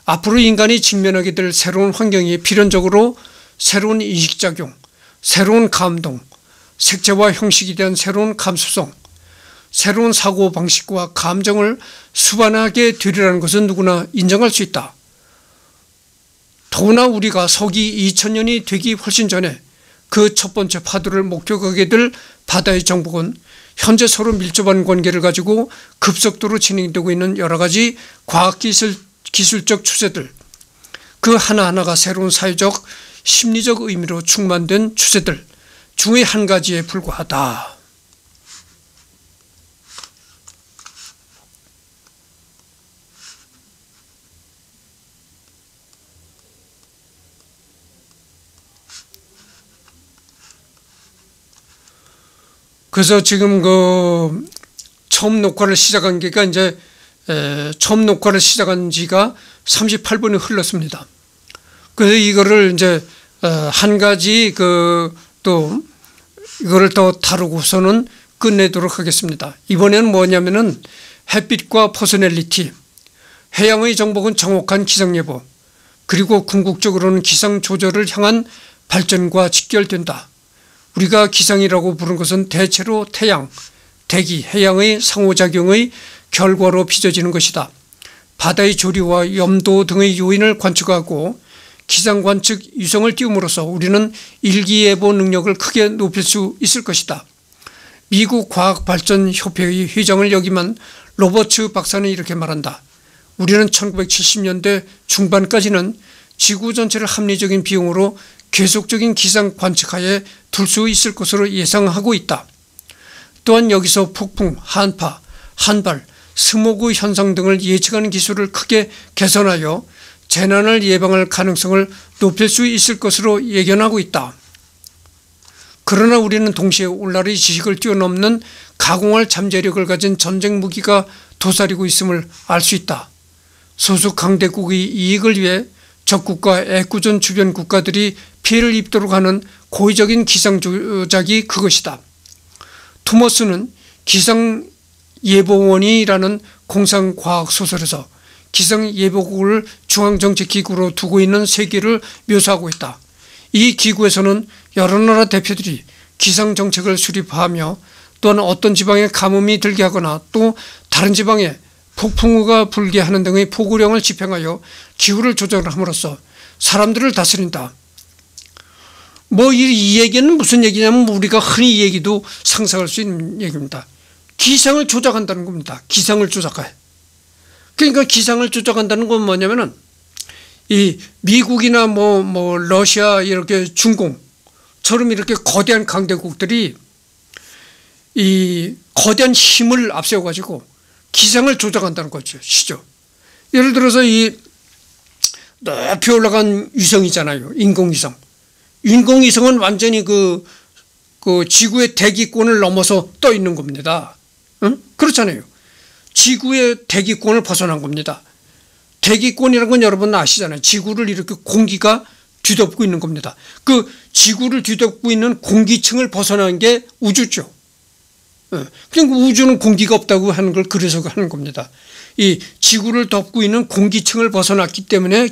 앞으로 인간이 직면하게 될 새로운 환경이 필연적으로 새로운 인식작용, 새로운 감동, 색채와 형식에 대한 새로운 감수성, 새로운 사고방식과 감정을 수반하게 되리라는 것은 누구나 인정할 수 있다. 더구나 우리가 서기 2000년이 되기 훨씬 전에 그 첫 번째 파도를 목격하게 될 바다의 정복은 현재 서로 밀접한 관계를 가지고 급속도로 진행되고 있는 여러 가지 과학기술, 기술적 추세들, 그 하나하나가 새로운 사회적, 심리적 의미로 충만된 추세들 중의 한 가지에 불과하다. 그래서 지금 그 처음 녹화를 시작한 게가 이제 처음 녹화를 시작한 지가 38분이 흘렀습니다. 그래서 이거를 이제 어, 한 가지 그 또 이거를 더 다루고서는 끝내도록 하겠습니다. 이번에는 뭐냐면은 햇빛과 퍼스널리티, 해양의 정복은 정확한 기상예보, 그리고 궁극적으로는 기상 조절을 향한 발전과 직결된다. 우리가 기상이라고 부르는 것은 대체로 태양, 대기, 해양의 상호작용의 결과로 빚어지는 것이다. 바다의 조류와 염도 등의 요인을 관측하고 기상 관측 유성을 띄움으로써 우리는 일기예보 능력을 크게 높일 수 있을 것이다. 미국 과학발전협회의 회장을 역임한 로버츠 박사는 이렇게 말한다. 우리는 1970년대 중반까지는 지구 전체를 합리적인 비용으로 계속적인 기상 관측하에 둘 수 있을 것으로 예상하고 있다. 또한 여기서 폭풍, 한파, 한발, 스모그 현상 등을 예측하는 기술을 크게 개선하여 재난을 예방할 가능성을 높일 수 있을 것으로 예견하고 있다. 그러나 우리는 동시에 올라리 지식을 뛰어넘는 가공할 잠재력을 가진 전쟁 무기가 도사리고 있음을 알 수 있다. 소수 강대국의 이익을 위해 적국과 애꿎은 주변 국가들이 피해를 입도록 하는 고의적인 기상 조작이 그것이다. 투머스는 기상예보원이라는 공상과학 소설에서 기상예보국을 중앙정책기구로 두고 있는 세계를 묘사하고 있다. 이 기구에서는 여러 나라 대표들이 기상 정책을 수립하며 또는 어떤 지방에 가뭄이 들게 하거나 또 다른 지방에 폭풍우가 불게 하는 등의 포구령을 집행하여 기후를 조절함으로써 사람들을 다스린다. 뭐 이 얘기는 무슨 얘기냐면 우리가 흔히 얘기도 상상할 수 있는 얘기입니다. 기상을 조작한다는 겁니다. 기상을 조작해. 그러니까 기상을 조작한다는 건 뭐냐면은 이 미국이나 뭐, 뭐, 러시아 이렇게 중공처럼 이렇게 거대한 강대국들이 이 거대한 힘을 앞세워가지고 기상을 조작한다는 거죠. 시죠. 예를 들어서 이 높이 올라간 위성이잖아요. 인공위성. 인공위성은 완전히 그, 그 지구의 대기권을 넘어서 떠 있는 겁니다. 응? 그렇잖아요. 지구의 대기권을 벗어난 겁니다. 대기권이라는 건 여러분 아시잖아요. 지구를 이렇게 공기가 뒤덮고 있는 겁니다. 그 지구를 뒤덮고 있는 공기층을 벗어난 게 우주죠. 예. 그냥 우주는 공기가 없다고 하는 걸 그래서 하는 겁니다. 이 지구를 덮고 있는 공기층을 벗어났기 때문에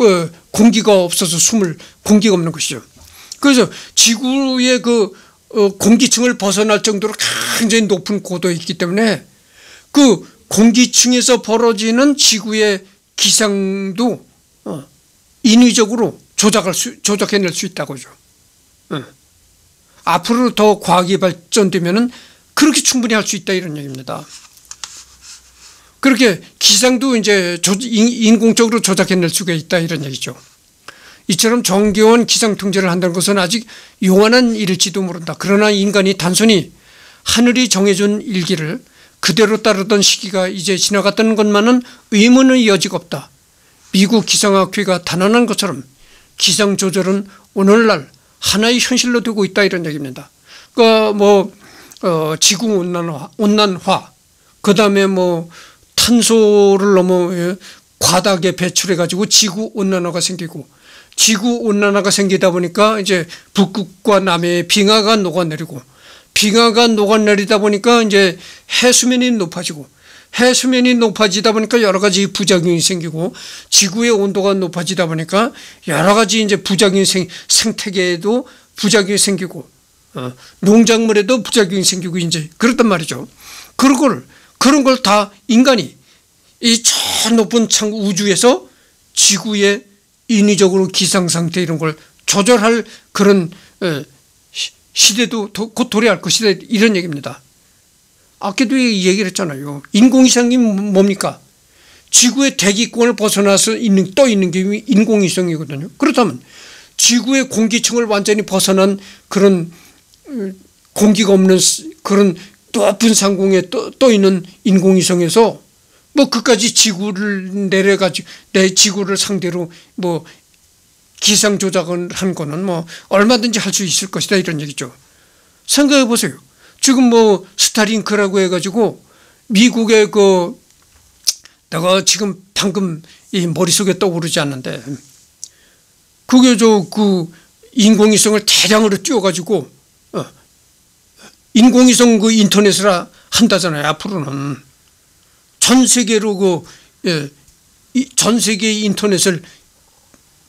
그 공기가 없어서 숨을 공기가 없는 것이죠. 그래서 지구의 그 어, 공기층을 벗어날 정도로 굉장히 높은 고도에 있기 때문에 그 공기층에서 벌어지는 지구의 기상도 어, 인위적으로 조작할 수, 조작해낼 수 있다고죠. 어. 앞으로 더 과학이 발전되면은 그렇게 충분히 할 수 있다 이런 얘기입니다. 그렇게 기상도 이제 인공적으로 조작해낼 수가 있다 이런 얘기죠. 이처럼 정교한 기상 통제를 한다는 것은 아직 요원한 일일지도 모른다. 그러나 인간이 단순히 하늘이 정해준 일기를 그대로 따르던 시기가 이제 지나갔다는 것만은 의문의 여지가 없다. 미국 기상학회가 단언한 것처럼 기상 조절은 오늘날 하나의 현실로 되고 있다 이런 얘기입니다. 그뭐 어, 지구 온난화, 온난화, 그 다음에 뭐 탄소를 너무 예, 과다하게 배출해 가지고 지구 온난화가 생기고 지구 온난화가 생기다 보니까 이제 북극과 남해의 빙하가 녹아내리고 빙하가 녹아내리다 보니까 이제 해수면이 높아지고 해수면이 높아지다 보니까 여러 가지 부작용이 생기고 지구의 온도가 높아지다 보니까 여러 가지 이제 부작용이 생, 생태계에도 부작용이 생기고 어, 농작물에도 부작용이 생기고 이제 그렇단 말이죠. 그런 걸 그런 걸 다 인간이 이 저 높은 창 우주에서 지구의 인위적으로 기상 상태 이런 걸 조절할 그런 어, 시대도 곧 도래할 것이다 이런 얘기입니다. 아까도 이 얘기를 했잖아요. 인공위성이 뭡니까? 지구의 대기권을 벗어나서 있는, 떠 있는 게 인공위성이거든요. 그렇다면 지구의 공기층을 완전히 벗어난 그런 어, 공기가 없는 그런 높은 상공에 떠, 떠 있는 인공위성에서 뭐 그까지 지구를 내려가지고 내 지구를 상대로 뭐 기상 조작을 한 거는 뭐 얼마든지 할 수 있을 것이다 이런 얘기죠. 생각해 보세요. 지금 뭐 스타링크라고 해가지고 미국의 그 내가 지금 방금 이 머릿속에 떠오르지 않는데 그게 저 그 인공위성을 대량으로 띄워가지고 어, 인공위성 그 인터넷을 한다잖아요. 앞으로는 전 세계로 그, 예, 전 세계의 인터넷을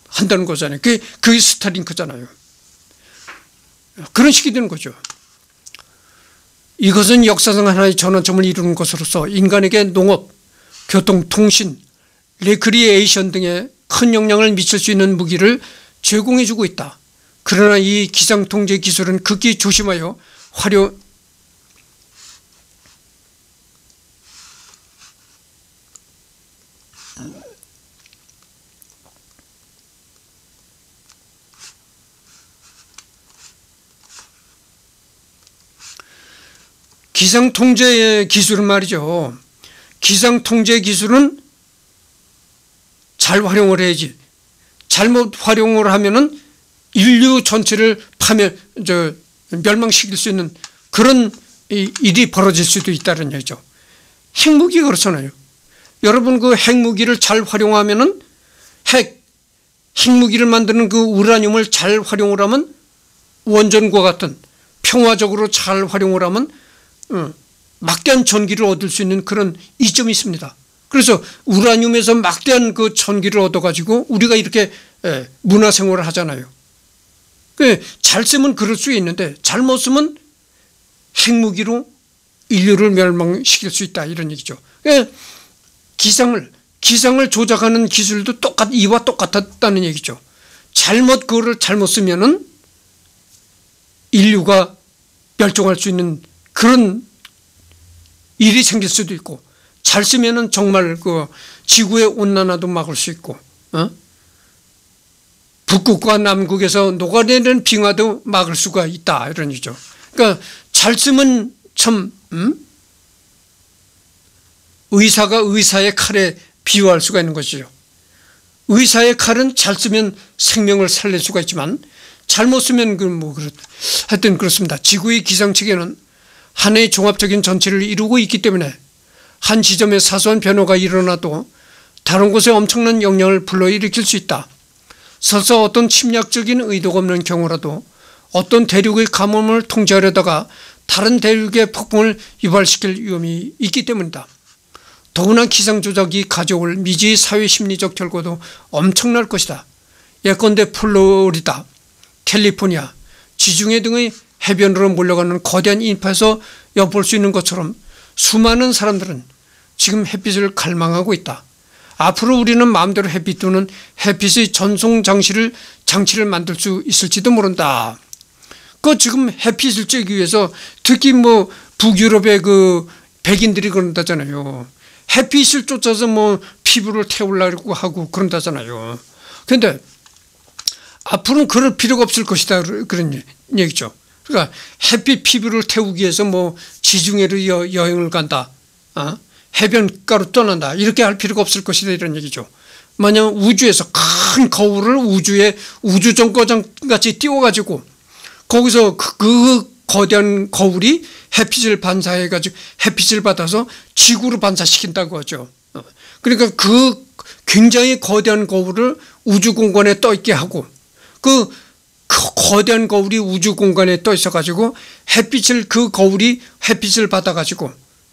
한다는 거잖아요. 그게, 그게 스타링크잖아요. 그런 식이 되는 거죠. 이것은 역사상 하나의 전환점을 이루는 것으로서 인간에게 농업, 교통, 통신, 레크리에이션 등에 큰 영향을 미칠 수 있는 무기를 제공해 주고 있다. 그러나 이 기상통제 기술은 극히 조심하여 활용, 기상통제 기술은 말이죠. 기상통제 기술은 잘 활용을 해야지. 잘못 활용을 하면은 인류 전체를 파멸, 저, 멸망시킬 수 있는 그런 일이 벌어질 수도 있다는 얘기죠. 핵무기 그렇잖아요. 여러분 그 핵무기를 잘 활용하면은 핵, 핵무기를 만드는 그 우라늄을 잘 활용을 하면 원전과 같은 평화적으로 잘 활용을 하면 어, 막대한 전기를 얻을 수 있는 그런 이점이 있습니다. 그래서 우라늄에서 막대한 그 전기를 얻어가지고 우리가 이렇게 문화생활을 하잖아요. 그잘 쓰면 그럴 수 있는데 잘못 쓰면 핵무기로 인류를 멸망시킬 수 있다 이런 얘기죠. 그 기상을 기상을 조작하는 기술도 똑같 이와 똑같았다는 얘기죠. 잘못 그거를 잘못 쓰면은 인류가 멸종할 수 있는 그런 일이 생길 수도 있고 잘 쓰면은 정말 그 지구의 온난화도 막을 수 있고 어? 북극과 남극에서 녹아내리는 빙하도 막을 수가 있다 이런 얘기죠. 그러니까 잘 쓰면 참 음? 의사가 의사의 칼에 비유할 수가 있는 것이죠. 의사의 칼은 잘 쓰면 생명을 살릴 수가 있지만 잘못 쓰면 그뭐 그렇 하여튼 그렇습니다. 지구의 기상 체계는 하나의 종합적인 전체를 이루고 있기 때문에 한 지점에 사소한 변화가 일어나도 다른 곳에 엄청난 영향을 불러일으킬 수 있다. 설사 어떤 침략적인 의도가 없는 경우라도 어떤 대륙의 가뭄을 통제하려다가 다른 대륙의 폭풍을 유발시킬 위험이 있기 때문이다. 더구나 기상조작이 가져올 미지의 사회심리적 결과도 엄청날 것이다. 예컨대 플로리다, 캘리포니아, 지중해 등의 해변으로 몰려가는 거대한 인파에서 엿볼 수 있는 것처럼 수많은 사람들은 지금 햇빛을 갈망하고 있다. 앞으로 우리는 마음대로 햇빛 또는 햇빛의 전송 장치를 장치를 만들 수 있을지도 모른다. 그 지금 햇빛을 쬐기 위해서 특히 뭐 북유럽의 그 백인들이 그런다잖아요. 햇빛을 쫓아서 뭐 피부를 태우려고 하고 그런다잖아요. 근데 앞으로는 그럴 필요가 없을 것이다. 그런 얘기죠. 그러니까 햇빛 피부를 태우기 위해서 뭐 지중해로 여, 행을 간다. 어? 해변가로 떠난다. 이렇게 할 필요가 없을 것이다. 이런 얘기죠. 만약 우주에서 큰 거울을 우주에 우주정거장 같이 띄워가지고 거기서 그, 그 거대한 거울이 햇빛을 반사해가지고 햇빛을 받아서 지구로 반사시킨다고 하죠. 어. 그러니까 그 굉장히 거대한 거울을 우주 공간에 떠 있게 하고 그 거대한 거울이 우주 공간에 떠 있어가지고 햇빛을 그 거울이 햇빛을 받아가지고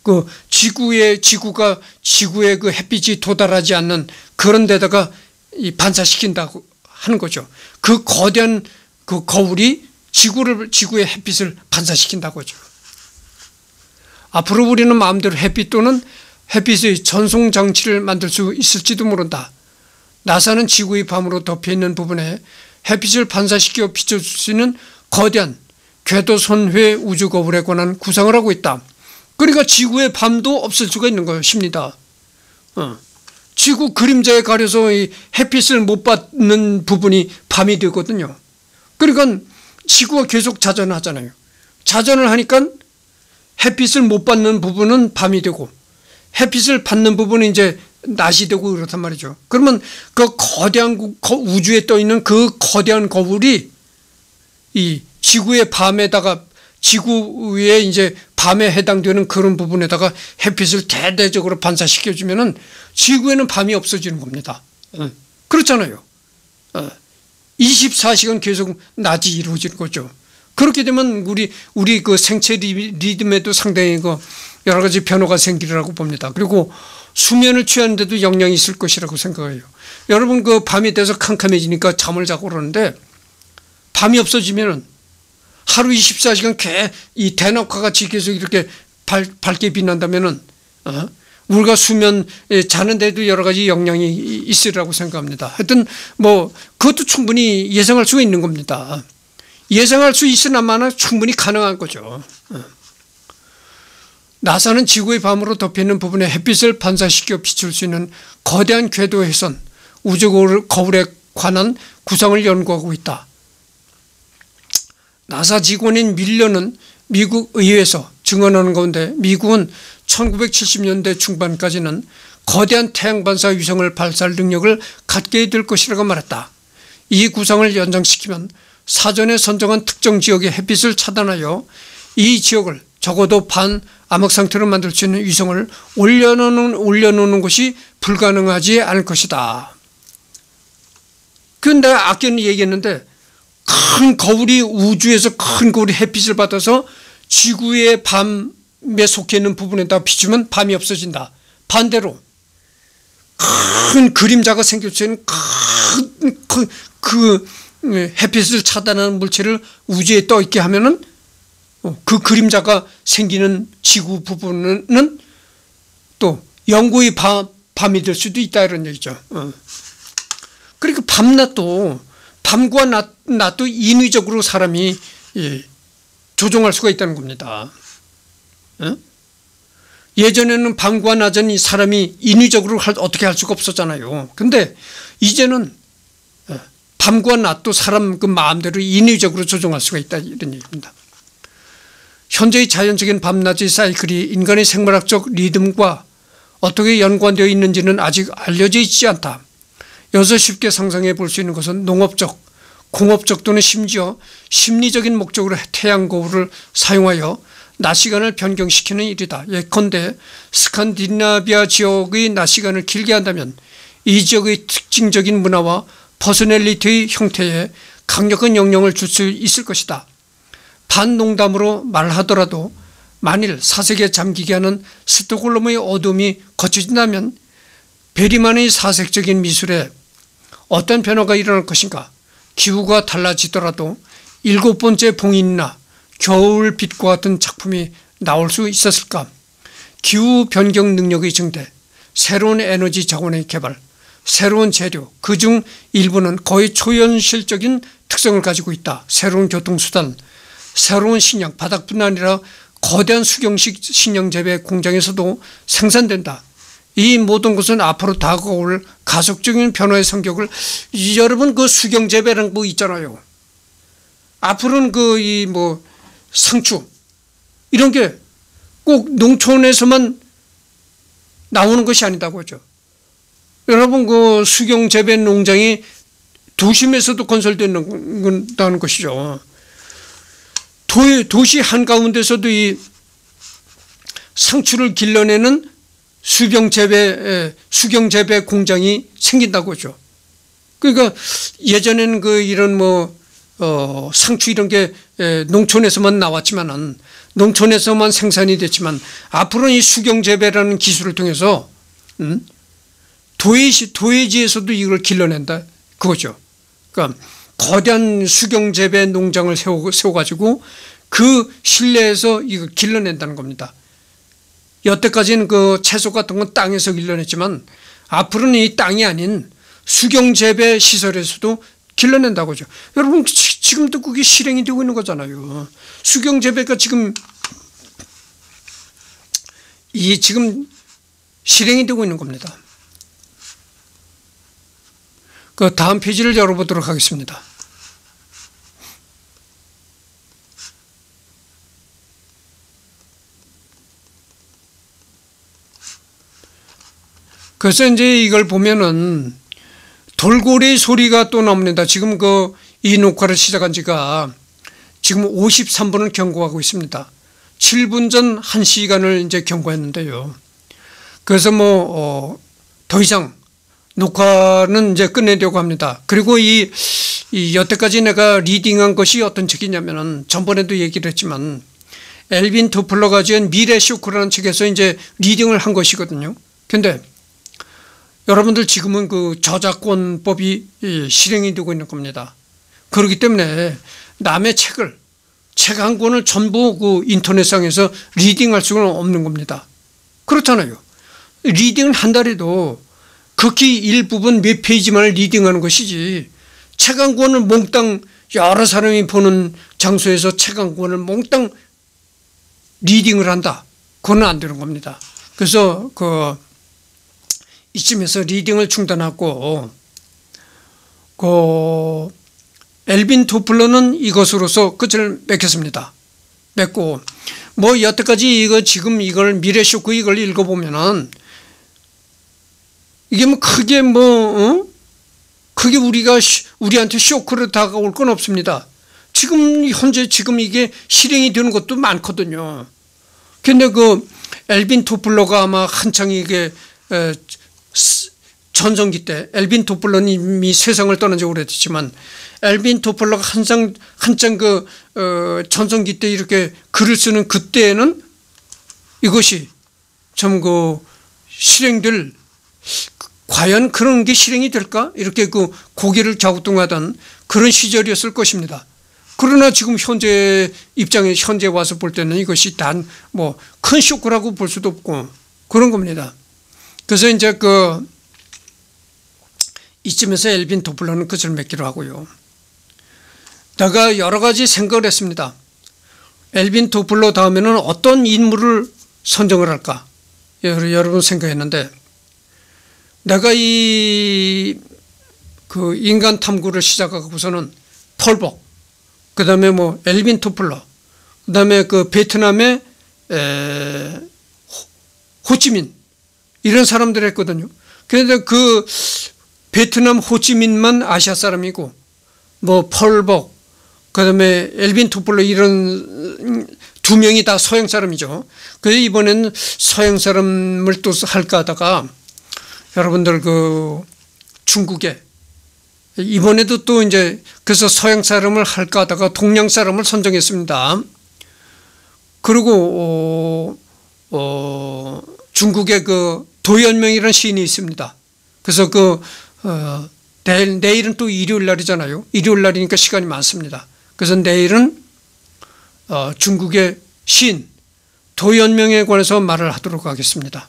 그 지구의 지구가 지구의 그 햇빛이 도달하지 않는 그런 데다가 이 반사시킨다고 하는 거죠. 그 거대한 그 거울이 지구를 지구의 햇빛을 반사시킨다고 하죠. 앞으로 우리는 마음대로 햇빛 또는 햇빛의 전송 장치를 만들 수 있을지도 모른다. 나사는 지구의 밤으로 덮여 있는 부분에 햇빛을 반사시켜 비춰줄 수 있는 거대한 궤도 선회 우주 거울에 관한 구상을 하고 있다. 그러니까 지구의 밤도 없을 수가 있는 것입니다. 어. 지구 그림자에 가려서 햇빛을 못 받는 부분이 밤이 되거든요. 그러니까 지구가 계속 자전하잖아요. 자전을 하니까 햇빛을 못 받는 부분은 밤이 되고 햇빛을 받는 부분은 이제 낮이 되고 그렇단 말이죠. 그러면 그 거대한 우주에 떠 있는 그 거대한 거울이 이 지구의 밤에다가 지구에 이제 밤에 해당되는 그런 부분에다가 햇빛을 대대적으로 반사시켜 주면 은 지구에는 밤이 없어지는 겁니다. 어. 그렇잖아요. 24시간 어. 계속 낮이 이루어지는 거죠. 그렇게 되면 우리 우리 그 생체 리듬에도 상당히 그 여러 가지 변화가 생기리라고 봅니다. 그리고 수면을 취하는데도 영향이 있을 것이라고 생각해요. 여러분 그 밤이 돼서 캄캄해지니까 잠을 자고 그러는데 밤이 없어지면은 하루 24시간 개 이 대낮과 같이 계속 이렇게 밝, 밝게 빛난다면은 어? 우리가 수면 자는데도 여러 가지 영향이 있으리라고 생각합니다. 하여튼 뭐 그것도 충분히 예상할 수 있는 겁니다. 예상할 수 있으나마나 충분히 가능한 거죠. 어. 나사는 지구의 밤으로 덮여있는 부분에 햇빛을 반사시켜 비출 수 있는 거대한 궤도에선 우주 거울에 관한 구상을 연구하고 있다. 나사 직원인 밀려는 미국 의회에서 증언하는 가운데 미국은 1970년대 중반까지는 거대한 태양 반사 위성을 발사할 능력을 갖게 될 것이라고 말했다. 이 구상을 연장시키면 사전에 선정한 특정 지역의 햇빛을 차단하여 이 지역을 적어도 반 암흑 상태로 만들 수 있는 위성을 올려놓는, 올려놓는 것이 불가능하지 않을 것이다. 그 내가 아까 얘기했는데 큰 거울이 우주에서 큰 거울이 햇빛을 받아서 지구의 밤에 속해 있는 부분에다 비추면 밤이 없어진다. 반대로 큰 그림자가 생길 수 있는 큰, 그, 그 햇빛을 차단하는 물체를 우주에 떠 있게 하면은 어, 그 그림자가 생기는 지구 부분은 또 영구의 밤, 밤이 될 수도 있다 이런 얘기죠. 어. 그러니까 밤낮도 밤과 낮, 낮도 인위적으로 사람이 예, 조종할 수가 있다는 겁니다. 어? 예전에는 밤과 낮은 사람이 인위적으로 할, 어떻게 할 수가 없었잖아요. 근데 이제는 어, 밤과 낮도 사람 그 마음대로 인위적으로 조종할 수가 있다 이런 얘기입니다. 현재의 자연적인 밤낮의 사이클이 인간의 생물학적 리듬과 어떻게 연관되어 있는지는 아직 알려져 있지 않다. 여기서 쉽게 상상해 볼 수 있는 것은 농업적, 공업적 또는 심지어 심리적인 목적으로 태양 거울을 사용하여 낮 시간을 변경시키는 일이다. 예컨대 스칸디나비아 지역의 낮 시간을 길게 한다면 이 지역의 특징적인 문화와 퍼스널리티의 형태에 강력한 영향을 줄 수 있을 것이다. 반농담으로 말하더라도 만일 사색에 잠기게 하는 스톡홀름의 어둠이 거쳐진다면 베리만의 사색적인 미술에 어떤 변화가 일어날 것인가? 기후가 달라지더라도 일곱 번째 봉인이나 겨울 빛과 같은 작품이 나올 수 있었을까? 기후 변경 능력의 증대 새로운 에너지 자원의 개발 새로운 재료 그 중 일부는 거의 초현실적인 특성을 가지고 있다. 새로운 교통수단 새로운 식량 바닥뿐 아니라 거대한 수경식 식량 재배 공장에서도 생산된다. 이 모든 것은 앞으로 다가올 가속적인 변화의 성격을 여러분 그 수경 재배라는 거 있잖아요. 앞으로는 그 이 뭐 상추 이런 게 꼭 농촌에서만 나오는 것이 아니다고 하죠. 여러분 그 수경 재배 농장이 도심에서도 건설된다는 것이죠. 도, 시 한가운데서도 이 상추를 길러내는 수경 재배, 수경 재배 공장이 생긴다고 하죠. 그러니까 예전에는 그 이런 뭐, 어, 상추 이런 게 농촌에서만 나왔지만은 농촌에서만 생산이 됐지만 앞으로는 이 수경 재배라는 기술을 통해서 음? 도예지, 도예지에서도 이걸 길러낸다. 그거죠. 그러니까 거대한 수경 재배 농장을 세워, 세워가지고 그 실내에서 이거 길러낸다는 겁니다. 여태까지는 그 채소 같은 건 땅에서 길러냈지만 앞으로는 이 땅이 아닌 수경 재배 시설에서도 길러낸다고 하죠. 여러분 지금도 그게 실행이 되고 있는 거잖아요. 수경 재배가 지금 이 지금 실행이 되고 있는 겁니다. 그 다음 페이지를 열어보도록 하겠습니다. 그래서 이제 이걸 보면은 돌고래 소리가 또 나옵니다. 지금 그 이 녹화를 시작한 지가 지금 53분을 경고하고 있습니다. 7분 전 1시간을 이제 경고했는데요. 그래서 뭐, 어, 더 이상 녹화는 이제 끝내려고 합니다. 그리고 이, 이 여태까지 내가 리딩한 것이 어떤 책이냐면은 전번에도 얘기를 했지만 엘빈 토플러가 지은 미래 쇼크라는 책에서 이제 리딩을 한 것이거든요. 근데 여러분들 지금은 그 저작권법이 실행이 되고 있는 겁니다. 그렇기 때문에 남의 책을 책 한 권을 전부 그 인터넷상에서 reading할 수는 없는 겁니다. 그렇잖아요. reading을 한 달에도 극히 일부분 몇 페이지만을 reading하는 것이지 책 한 권을 몽땅 여러 사람이 보는 장소에서 책 한 권을 몽땅 reading을 한다. 그건 안 되는 겁니다. 그래서 그 이쯤에서 리딩을 중단하고 그 엘빈 토플러는 이것으로서 끝을 맺겠습니다. 맺고 뭐 여태까지 이거 지금 이걸 미래 쇼크 이걸 읽어보면은 이게 뭐 크게 뭐 어? 크게 우리가 우리한테 쇼크로 다가올 건 없습니다. 지금 현재 지금 이게 실행이 되는 것도 많거든요. 근데 그 엘빈 토플러가 아마 한창 이게 전성기 때 엘빈 토플러님이 세상을 떠난 지 오래됐지만 엘빈 토플러가 한창 한창 그 어, 전성기 때 이렇게 글을 쓰는 그때에는 이것이 참 그 실행될 과연 그런 게 실행이 될까 이렇게 그 고개를 갸우뚱하던 그런 시절이었을 것입니다. 그러나 지금 현재 입장에 현재 와서 볼 때는 이것이 단 뭐 큰 쇼크라고 볼 수도 없고 그런 겁니다. 그래서 이제 그 이쯤에서 엘빈 도플러는 끝을 맺기로 하고요. 내가 여러 가지 생각을 했습니다. 엘빈 도플러 다음에는 어떤 인물을 선정을 할까? 여러분 생각했는데 내가 이 그 인간 탐구를 시작하고서는 펄복, 그 다음에 뭐 엘빈 토플러, 그 다음에 그 베트남의 에, 호치민 이런 사람들 했거든요. 그런데 그 베트남 호치민만 아시아 사람이고 뭐 펄복, 그 다음에 엘빈 토플러 이런 두 명이 다 서양 사람이죠. 그래서 이번에는 서양 사람을 또 할까 하다가 여러분들 그 중국에 이번에도 또 이제 그래서 서양 사람을 할까 하다가 동양 사람을 선정했습니다. 그리고 어, 어, 중국의 그 도연명이라는 시인이 있습니다. 그래서 그 어, 내일, 내일은 또 일요일 날이잖아요. 일요일 날이니까 시간이 많습니다. 그래서 내일은 어, 중국의 시인 도연명에 관해서 말을 하도록 하겠습니다.